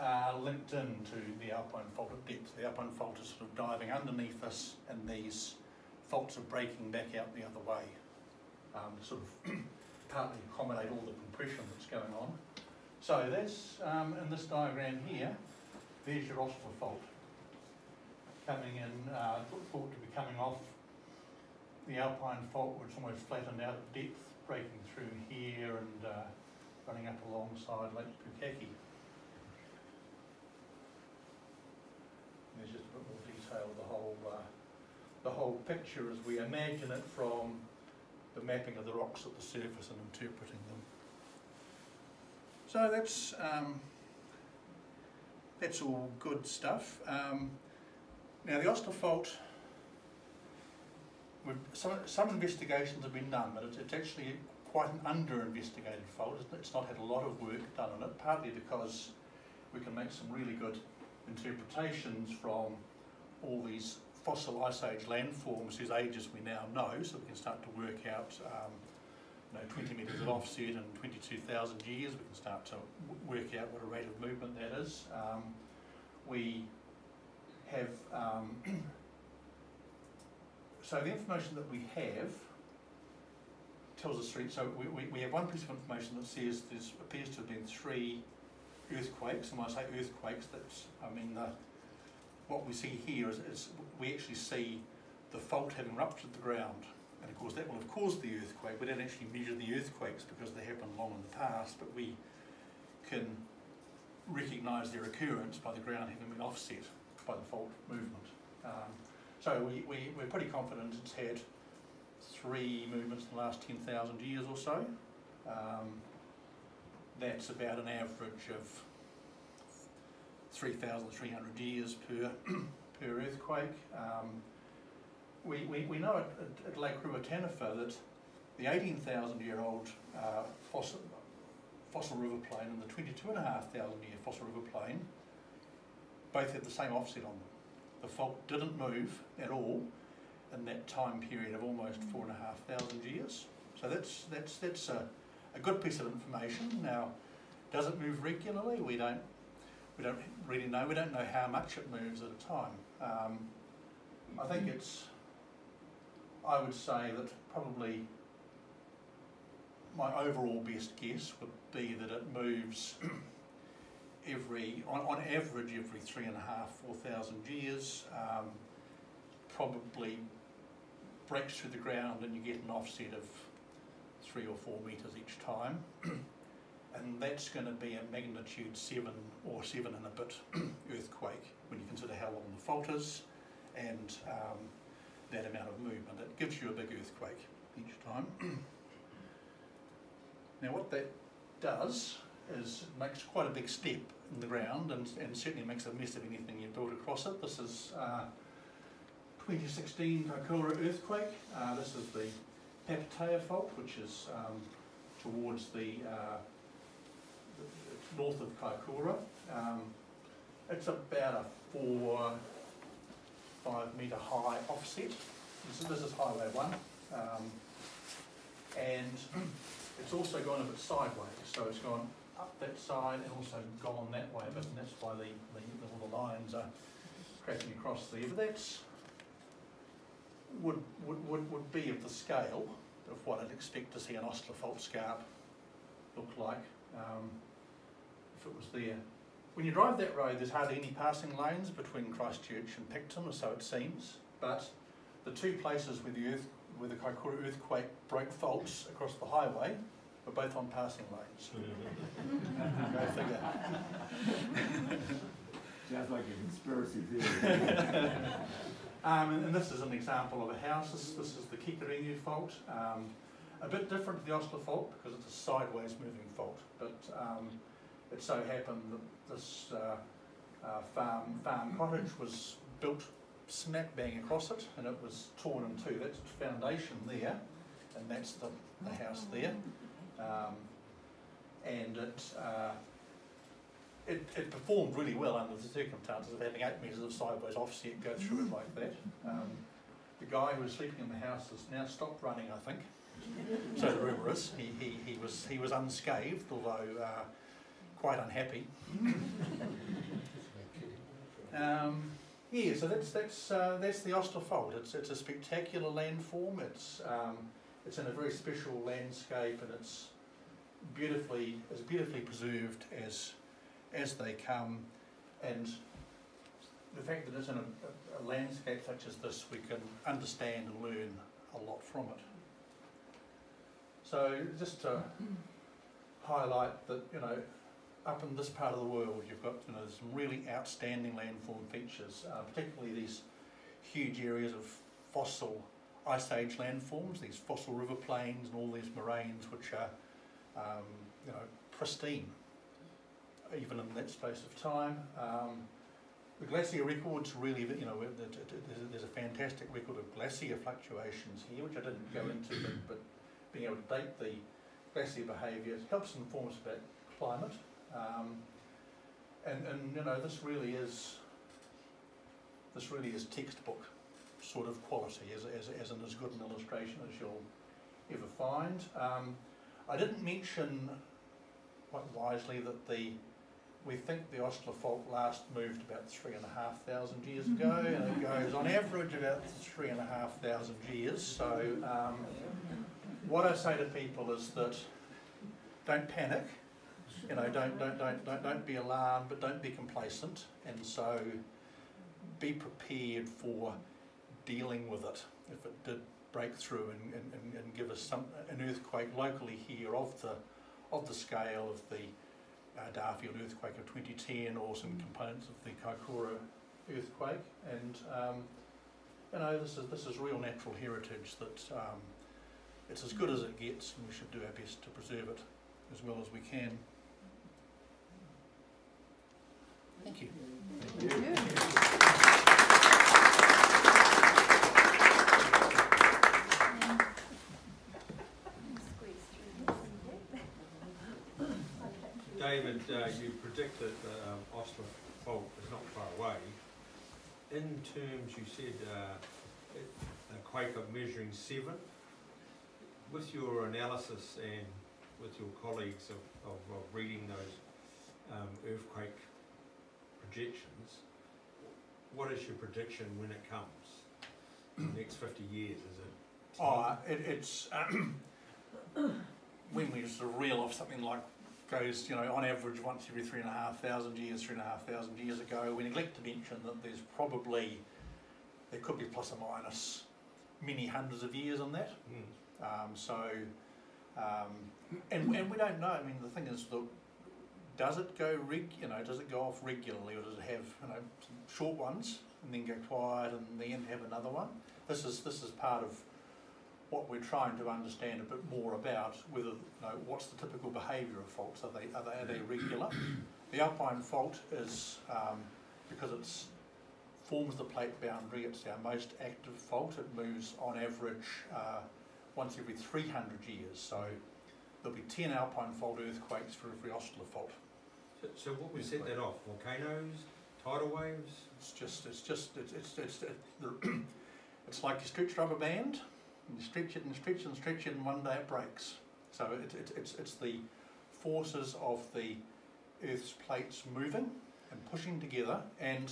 are linked into the alpine fault at depth. The alpine fault is sort of diving underneath us, and these faults are breaking back out the other way, um, sort of partly accommodate all the compression that's going on. So that's, um, in this diagram here, there's your Ostler fault. Coming in, uh, thought to be coming off the Alpine fault, which almost flattened out at depth, breaking through here and uh, running up alongside Lake Pukaki. Just a bit more detail the whole, uh, the whole picture as we imagine it from the mapping of the rocks at the surface and interpreting them. So that's um, that's all good stuff. Um, now the Ostler fault, some, some investigations have been done, but it's, it's actually quite an under-investigated fault. It's not had a lot of work done on it, partly because we can make some really good interpretations from all these fossil ice age landforms whose ages we now know, so we can start to work out um, you know, 20 metres of offset and 22,000 years, we can start to work out what a rate of movement that is. Um, we have, um, so the information that we have tells us three, so we, we, we have one piece of information that says there appears to have been three earthquakes, and when I say earthquakes, that's, I mean, the, what we see here is, is we actually see the fault having ruptured the ground. And of course that will have caused the earthquake. We don't actually measure the earthquakes because they happened long in the past, but we can recognise their occurrence by the ground having been offset by the fault movement. Um, so we, we, we're pretty confident it's had three movements in the last 10,000 years or so. Um, that's about an average of 3,300 years per, per earthquake. Um, we, we, we know at, at, Lake Ruataniwha that the 18,000 year old uh, fossil, fossil river plain and the 22,500 year fossil river plain both had the same offset on them. The fault didn't move at all in that time period of almost four and a half thousand years. So that's, that's, that's a, a good piece of information. Now, does it move regularly? We don't, we don't really know. We don't know how much it moves at a time. Um, I think it's, I would say that probably my overall best guess would be that it moves every, on, on average, every three and a half, four thousand years. Um, probably breaks through the ground and you get an offset of three or four metres each time. and that's going to be a magnitude 7 or 7 and a bit earthquake when you consider how long the fault is and um, that amount of movement. It gives you a big earthquake each time. now what that does is makes quite a big step in the ground and, and certainly makes a mess of anything you build across it. This is uh, 2016 Kaikoura earthquake. Uh, this is the Papatea fault, which is um, towards the, uh, the, north of Kaikoura. Um, it's about a four, five metre high offset. This is, this is Highway 1. Um, and it's also gone a bit sideways, so it's gone up that side and also gone that way, but that's why the, the, the little lines are cracking across there. But that's would, would, would, would be of the scale of what I'd expect to see an Ostler fault scarp look like um, if it was there. When you drive that road, there's hardly any passing lanes between Christchurch and Picton, or so it seems, but the two places where the, earth, where the Kaikoura earthquake broke faults across the highway were both on passing lanes. Go figure. Sounds like a conspiracy theory. Um, and, and, this is an example of a house. This, this is the Kekerengu fault. Um, a bit different to the Ostler fault because it's a sideways moving fault. But um, it so happened that this uh, uh, farm, farm cottage was built smack bang across it and it was torn in two. That's the foundation there and that's the, the house there. Um, and it, uh, it, it performed really well under the circumstances of having eight metres of sideways offset go through it like that. Um, the guy who was sleeping in the house has now stopped running, I think. So the rumour is he, he, he was he was unscathed, although uh, quite unhappy. um, yeah, so that's that's uh, that's the Fault. It's it's a spectacular landform. It's um, it's in a very special landscape, and it's beautifully as beautifully preserved as as they come and the fact that it's in a, a, landscape such as this we can understand and learn a lot from it. So just to highlight that you know up in this part of the world you've got you know some really outstanding landform features uh, particularly these huge areas of fossil ice age landforms these fossil river plains and all these moraines which are um, you know pristine even in that space of time. Um, the glacier records really, you know, there's a fantastic record of glacier fluctuations here, which I didn't go into, but, but being able to date the glacier behaviour helps inform us about climate. Um, and, and, you know, this really is, this really is textbook sort of quality, as, as, as in as good an illustration as you'll ever find. Um, I didn't mention quite wisely that the we think the Ostler fault last moved about three and a half thousand years ago, and it goes on average about three and a half thousand years. So, um, what I say to people is that don't panic. You know, don't don't don't don't don't be alarmed, but don't be complacent, and so be prepared for dealing with it if it did break through and, and, and give us some an earthquake locally here of the of the scale of the uh, Darfield earthquake of 2010 or some components of the Kaikoura earthquake. And um, you know, this is this is real natural heritage that um, it's as good as it gets, and we should do our best to preserve it as well as we can. Thank you. Thank you. Uh, you predict that the um, Ostler fault is not far away. In terms, you said uh, a quake of measuring seven. With your analysis and with your colleagues of, of, of reading those um, earthquake projections, what is your prediction when it comes? Next fifty years, is it? 10? Oh, it, it's, when we sort of reel off something like goes, you know, on average once every three and a half thousand years, three and a half thousand years ago, we neglect to mention that there's probably, there could be plus or minus many hundreds of years on that. Mm. Um, so, um, and, and we don't know. I mean, the thing is, that does it go reg, you know, does it go off regularly, or does it have, you know, short ones and then go quiet and then have another one? This is this is part of what we're trying to understand a bit more about. Whether, you know, what's the typical behaviour of faults? Are they are they, are they regular? The alpine fault is um, because it forms the plate boundary. It's our most active fault. It moves on average uh, once every 300 years. So there'll be 10 alpine fault earthquakes for every Ostler fault. So, so what would set that off? Volcanoes, tidal waves? It's just, it's just, it's, it's, it's, it, the- it's like you stretch rubber band, and you stretch it and stretch it and stretch it, and one day it breaks. So it, it, it's, it's the forces of the Earth's plates moving and pushing together, and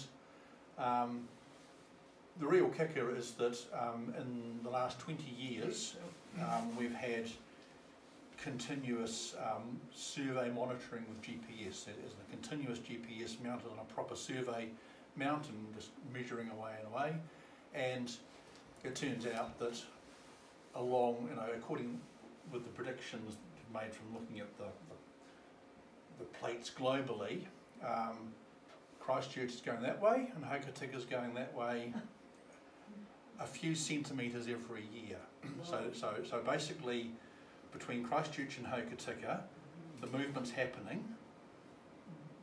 um, the real kicker is that um, in the last 20 years, um, we've had continuous um, survey monitoring with GPS. There is a continuous GPS mounted on a proper survey mountain, just measuring away and away. And it turns out that along, you know, according with the predictions made from looking at the, the, the plates globally, um, Christchurch is going that way and Hokitika is going that way a few centimetres every year. So, so, so basically, between Christchurch and Hokitika, the movement's happening.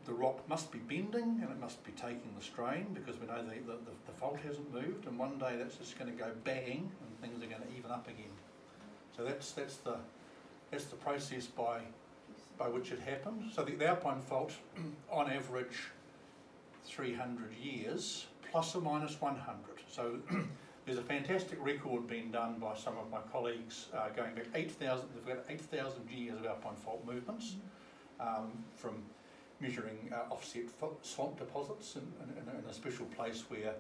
The rock must be bending and it must be taking the strain because we know the, the, the, fault hasn't moved, and one day that's just going to go bang and things are going to even up again. So that's that's the that's the process by by which it happened. So the, the Alpine fault, on average, 300 years plus or minus 100. So there's a fantastic record being done by some of my colleagues uh, going back 8,000. They've got 8,000 years of Alpine fault movements um, from measuring uh, offset swamp deposits in, in, in, in a special place where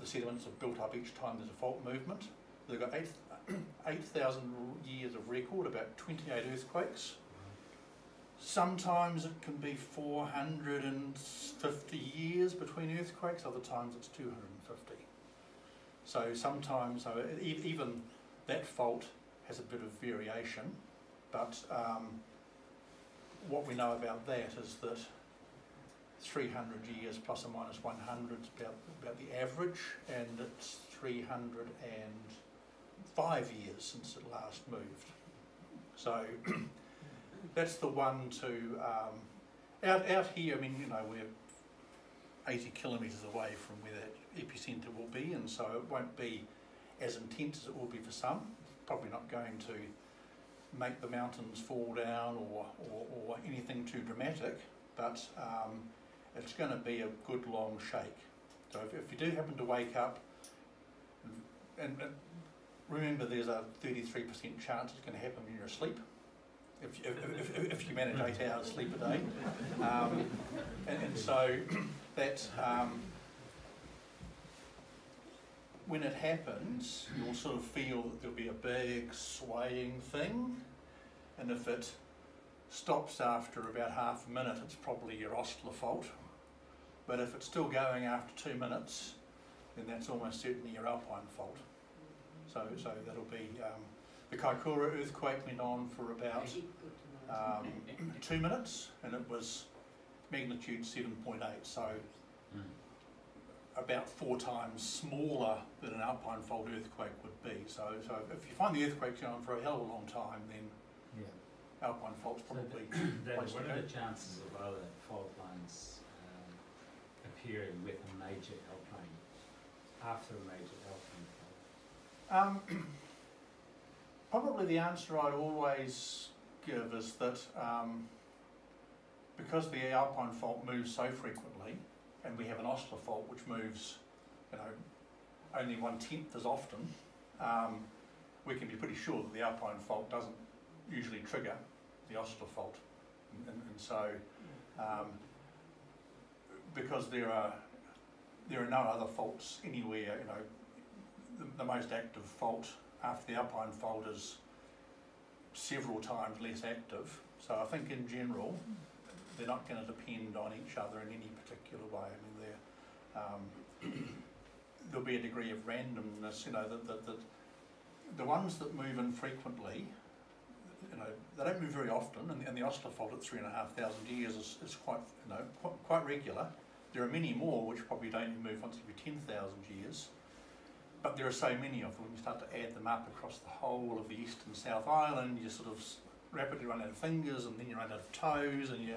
the sediments have built up each time there's a fault movement. They've got 8 8,000 years of record, about 28 earthquakes. Sometimes it can be 450 years between earthquakes, other times it's 250. So sometimes, so even that fault has a bit of variation, but um, what we know about that is that 300 years plus or minus 100 is about, about the average, and it's 305 years since it last moved. So that's the one to um, out out here. I mean, you know, we're 80 kilometres away from where that epicentre will be, and so it won't be as intense as it will be for some. Probably not going to make the mountains fall down or, or, or anything too dramatic, but um, it's going to be a good long shake. So if, if you do happen to wake up, and, and remember there's a 33% chance it's going to happen when you're asleep. If, if, if, if, if you manage eight hours sleep a day. Um, and, and so that um, when it happens, you'll sort of feel that there'll be a big swaying thing, and if it stops after about half a minute, it's probably your Ostler fault. But if it's still going after two minutes, then that's almost certainly your Alpine fault. So, so that'll be um, the Kaikoura earthquake went on for about um, two minutes, and it was magnitude 7.8. So Mm. about four times smaller than an alpine fault earthquake would be. So, so if you find the earthquake's going on for a hell of a long time, then Yeah. alpine fault's probably David, place to what are the chances of other fault lines um, appearing with a major alpine, after a major alpine fault? Um, probably the answer I'd always give is that um, because the Alpine fault moves so frequently, and we have an Ostler fault which moves, you know, only one tenth as often, um, we can be pretty sure that the Alpine fault doesn't usually trigger the Ostler fault. And, and, and so, um, because there are there are no other faults anywhere, you know, the, the most active fault after the Alpine fault is several times less active. So I think in general, they're not going to depend on each other in any particular way. I mean, they're, um, there'll be a degree of randomness, you know, that, that, that the ones that move infrequently, you know, they don't move very often, and, and the Ostler fault at three and a half thousand years is, is quite, you know, quite, quite regular. There are many more which probably don't move once every 10,000 years, but there are so many of them, when you start to add them up across the whole of the East and South Island, you sort of rapidly run out of fingers, and then you run out of toes, and you,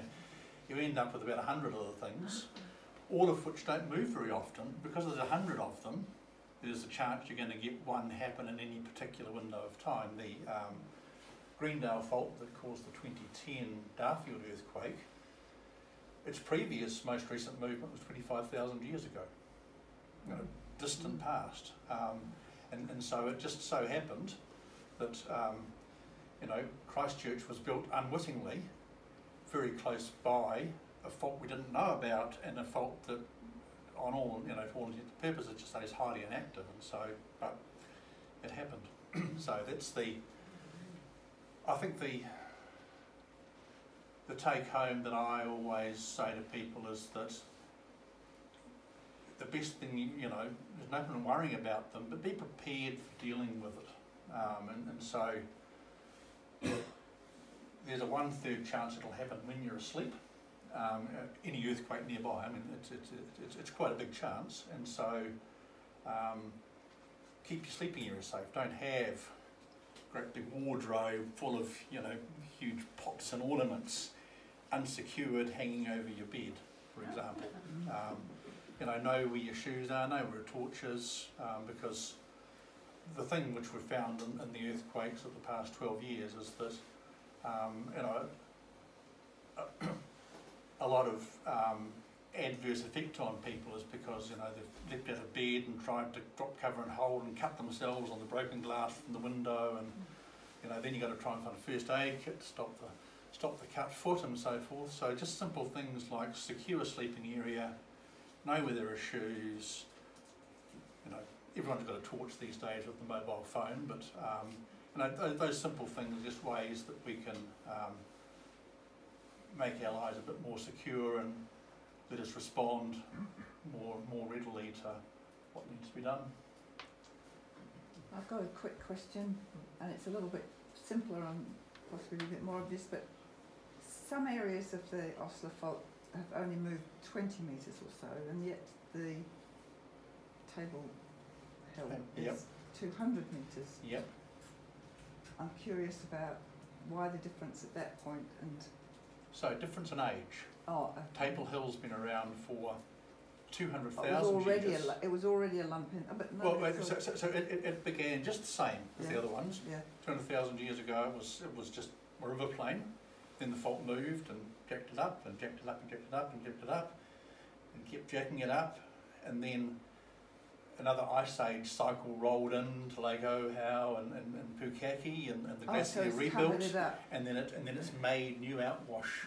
you end up with about a hundred other things, all of which don't move very often. Because there's a hundred of them, there's a chance you're going to get one happen in any particular window of time. The um, Greendale fault that caused the 2010 Darfield earthquake, its previous, most recent movement was 25,000 years ago, you know, distant past. Um, and, and so it just so happened that, um, you know, Christchurch was built unwittingly very close by a fault we didn't know about and a fault that on all, you know, for all intents and purposes, just is highly inactive, and so, but it happened. so that's the, I think the, the take home that I always say to people is that the best thing, you, know, there's no point worrying about them, but be prepared for dealing with it. Um, and, and so there's a one third chance it'll happen when you're asleep um, uh, any earthquake nearby. I mean, it's, it's, it's, it's quite a big chance, and so um, keep your sleeping area safe. Don't have a great big wardrobe full of you know huge pots and ornaments unsecured hanging over your bed, for example. Um, you know, know where your shoes are, know where a torch is, um, because the thing which we've found in, in the earthquakes of the past 12 years is that, um, you know, a lot of um, adverse effect on people is because you know they've leapt out of bed and tried to drop cover and hold and cut themselves on the broken glass from the window and you know then you've got to try and find a first aid kit to stop the stop the cut foot and so forth. So just simple things like secure sleeping area, know where there are shoes. You know everyone's got a torch these days with the mobile phone, but um, you know those, simple things are just ways that we can. Um, make our lives a bit more secure and let us respond more more readily to what needs to be done. I've got a quick question, and it's a little bit simpler and possibly a bit more obvious, but some areas of the Ostler fault have only moved 20 metres or so, and yet the table hill Um, uh, yep. is 200 metres. Yep. I'm curious about why the difference at that point and So difference in age. oh, okay. Table Hill's been around for two hundred Oh, it was already years. a lu- it was already a lump in. oh, but no, well, so, so, so it, it, began just the same as the other ones. yeah. Two hundred thousand years ago, it was it was just a river plain. Then the fault moved and jacked it up and jacked it up and jacked it up and jacked it up, and kept jacking it up, and then another ice age cycle rolled into Lake Ohau and, and, and Pukaki, and, and the Oh, so glacier rebuilt, it up. and then it and then it's made new outwash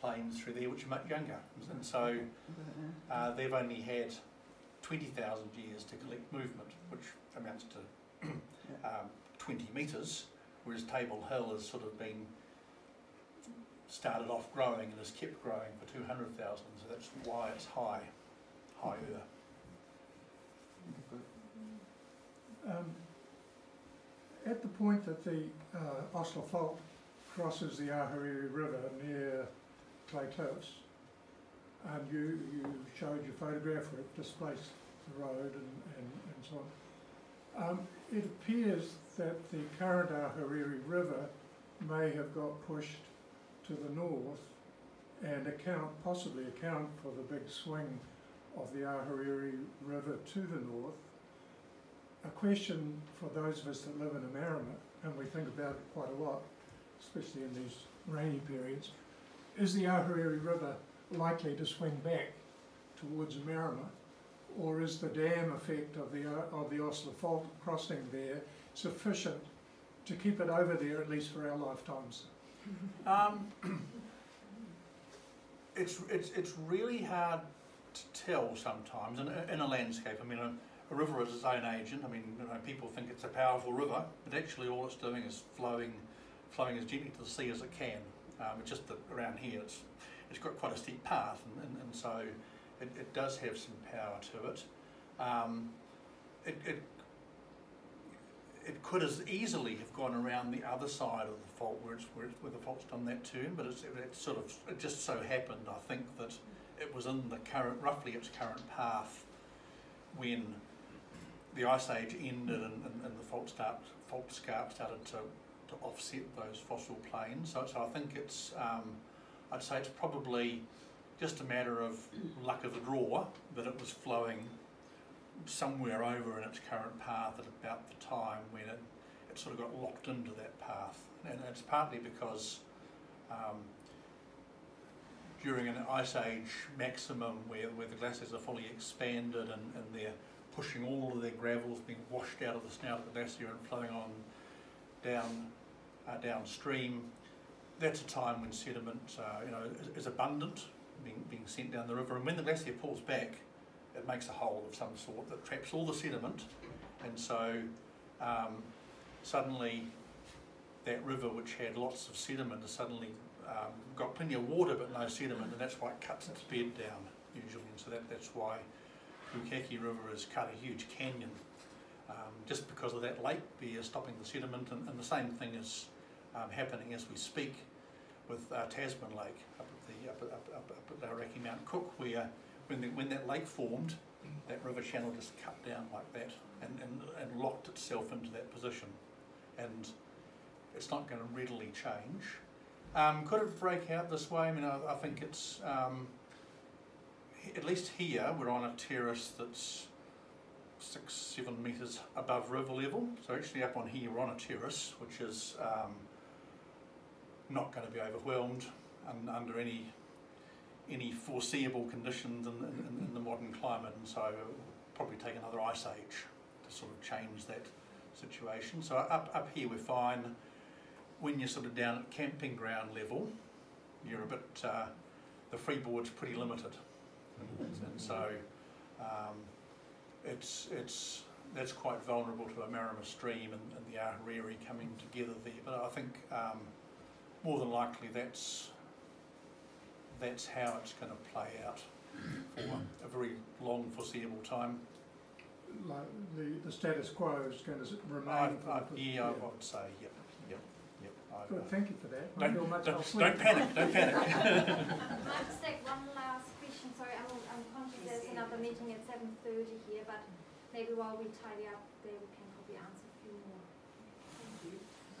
plains through there, which are much younger, and so. I don't know. Uh, they've only had 20,000 years to collect movement, which amounts to um, 20 metres, whereas Table Hill has sort of been started off growing and has kept growing for 200,000, so that's why it's high, higher. Um, At the point that the uh, Ostler Fault crosses the Ahuriri River near Clay Cliffs, and you, you showed your photograph where it displaced the road and, and, and so on. Um, it appears that the current Ahuriri River may have got pushed to the north and account, possibly account for the big swing of the Ahuriri River to the north a question for those of us that live in Omarama, and we think about it quite a lot, especially in these rainy periods. is the Ahuriri River likely to swing back towards Marama? Or is the dam effect of the, of the Ostler Fault crossing there sufficient to keep it over there at least for our lifetimes? Um, it's, it's, it's really hard to tell sometimes in, a- in a landscape. I mean, a, a river is its own agent. I mean, you know, people think it's a powerful river, but actually all it's doing is flowing, flowing as gently to the sea as it can. Um, it's just that around here it's, it's got quite a steep path, and, and, and so it, it does have some power to it. Um, it, it it could as easily have gone around the other side of the fault where, it's, where, it's, where the fault's done that turn, but it's, it, sort of it just so happened, I think, that it was in the current, roughly its current path when the ice age ended and, and, and the fault start, fault scarp started to, to offset those fossil plains. So, so I think it's, um, I'd say it's probably just a matter of luck of the draw that it was flowing somewhere over in its current path at about the time when it, it sort of got locked into that path. And it's partly because um, during an ice age maximum where, where the glaciers are fully expanded and, and they're pushing all of their gravels being washed out of the snout of the glacier and flowing on down uh, downstream, that's a time when sediment uh, you know, is, is abundant being, being sent down the river. And when the glacier pulls back, it makes a hole of some sort that traps all the sediment, and so um, suddenly that river, which had lots of sediment, has suddenly um, got plenty of water but no sediment, and that's why it cuts its bed down usually, and so that, that's why Pukaki River has cut a huge canyon, um, just because of that lake bear stopping the sediment, and, and the same thing is um, happening as we speak with uh, Tasman Lake up at the up, up, up, up at Aoraki Mount Cook, where when, the, when that lake formed, that river channel just cut down like that and, and, and locked itself into that position. And it's not going to readily change. Um, could it break out this way? I mean, I, I think it's, um, at least here, we're on a terrace that's six, seven metres above river level. So actually up on here, we're on a terrace, which is um, not going to be overwhelmed un, under any any foreseeable conditions in, in, in, the modern climate, and so probably take another ice age to sort of change that situation. So up, up here we're fine. When you're sort of down at camping ground level, you're a bit, uh, the freeboard's pretty limited. And, and so um, it's, it's, that's quite vulnerable to Omarama stream and, and the Ahuriri coming together there. But I think um, more than likely that's that's how it's going to play out for a very long foreseeable time. Like the, the status quo is going to remain? I, I, the- yeah, I would say, yep, yep, yep. I- Good, thank you for that. I Don't, much don't, don't panic, don't panic. I just take one last question? Sorry, I'm, I'm conscious there's another meeting at seven thirty here, but maybe while we tidy up, there we can probably answer a few more. Thank you.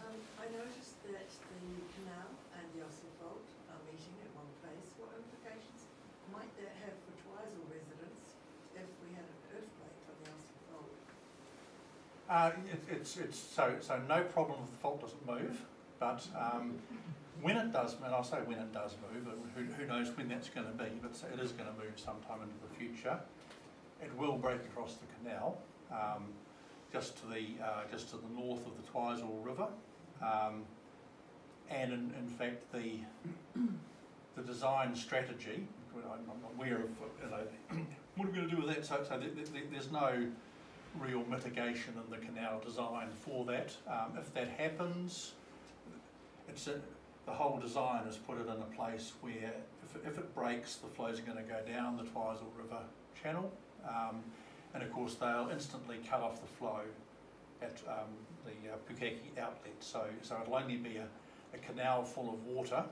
Um, I noticed that the canal and the Ostler Fault are meeting at one place. What implications might that have for Twizel residents if we had an earthquake on the Ostler Fault? Uh, it, it's, it's, so, so no problem if the fault doesn't move, but, um, when it does, and I'll say when it does move, who, who knows when that's gonna be, but it is gonna move sometime into the future. It will break across the canal, um, just to the, uh, just to the north of the Twizel River. Um, and in, in fact, the, the design strategy, I'm I'm aware of, you know, what are we gonna do with that? So, so th- th- th- there's no real mitigation in the canal design for that. Um, if that happens, it's a, the whole design has put it in a place where if, if it breaks, the flows are going to go down the Twizel River channel, um, and of course they'll instantly cut off the flow at um, the uh, Pukaki outlet. So, so it'll only be a, a canal full of water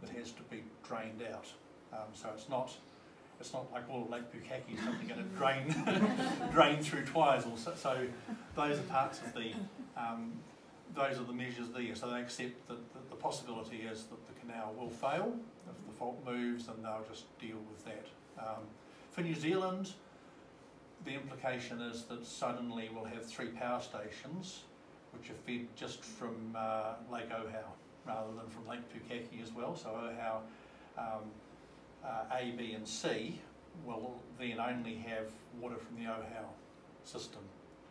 that has to be drained out. Um, so it's not it's not like all of Lake Pukaki is going to drain drain through Twizel. So, so those are parts of the um, those are the measures there. So they accept that, that the possibility is that the canal will fail if the fault moves, and they'll just deal with that. Um, for New Zealand, the implication is that suddenly we'll have three power stations which are fed just from uh, Lake Ohau rather than from Lake Pukaki as well. So Ohau um, uh, A, B and C will then only have water from the Ohau system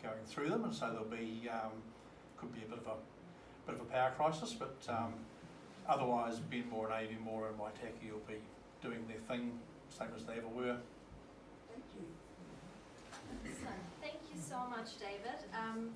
going through them and so there'll be, um, could be a bit of a, bit of a power crisis but um, otherwise Benmore and Aviemore and Waitaki will be doing their thing same as they ever were. Thank you. Excellent. Thank you so much, David. Um,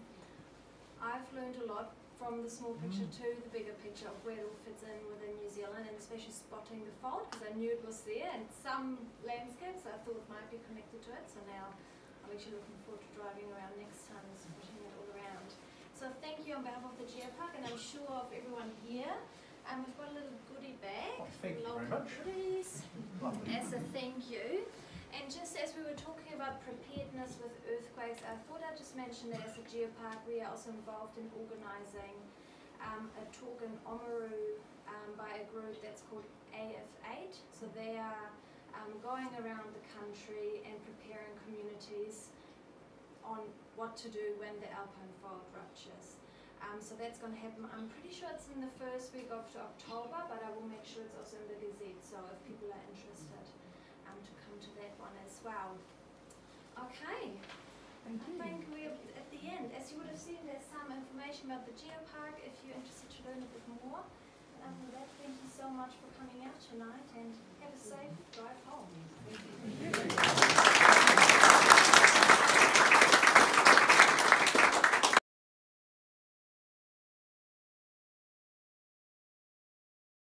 I've learned a lot from the small picture to the bigger picture of where it all fits in within New Zealand and especially spotting the fault because I knew it was there and some landscapes I thought might be connected to it. So now I'm actually looking forward to driving around next time and spotting it all around. So thank you on behalf of the Geopark and I'm sure of everyone here. Um, we've got a little goodie bag Oh, thank you from very much. goodies Lovely. as a thank you. And just as we were talking about preparedness with earthquakes, I thought I'd just mention that as a geopark, we are also involved in organising um, a talk in Oamaru um, by a group that's called AF8. So they are um, going around the country and preparing communities on what to do when the Alpine Fault ruptures. Um, so that's going to happen. I'm pretty sure it's in the first week of October, but I will make sure it's also in the Gazette. So if people are interested, come to that one as well. Okay. I think we, at the end. As you would have seen, there's some information about the geopark if you're interested to learn a bit more. And other than that, thank you so much for coming out tonight and have a safe drive home.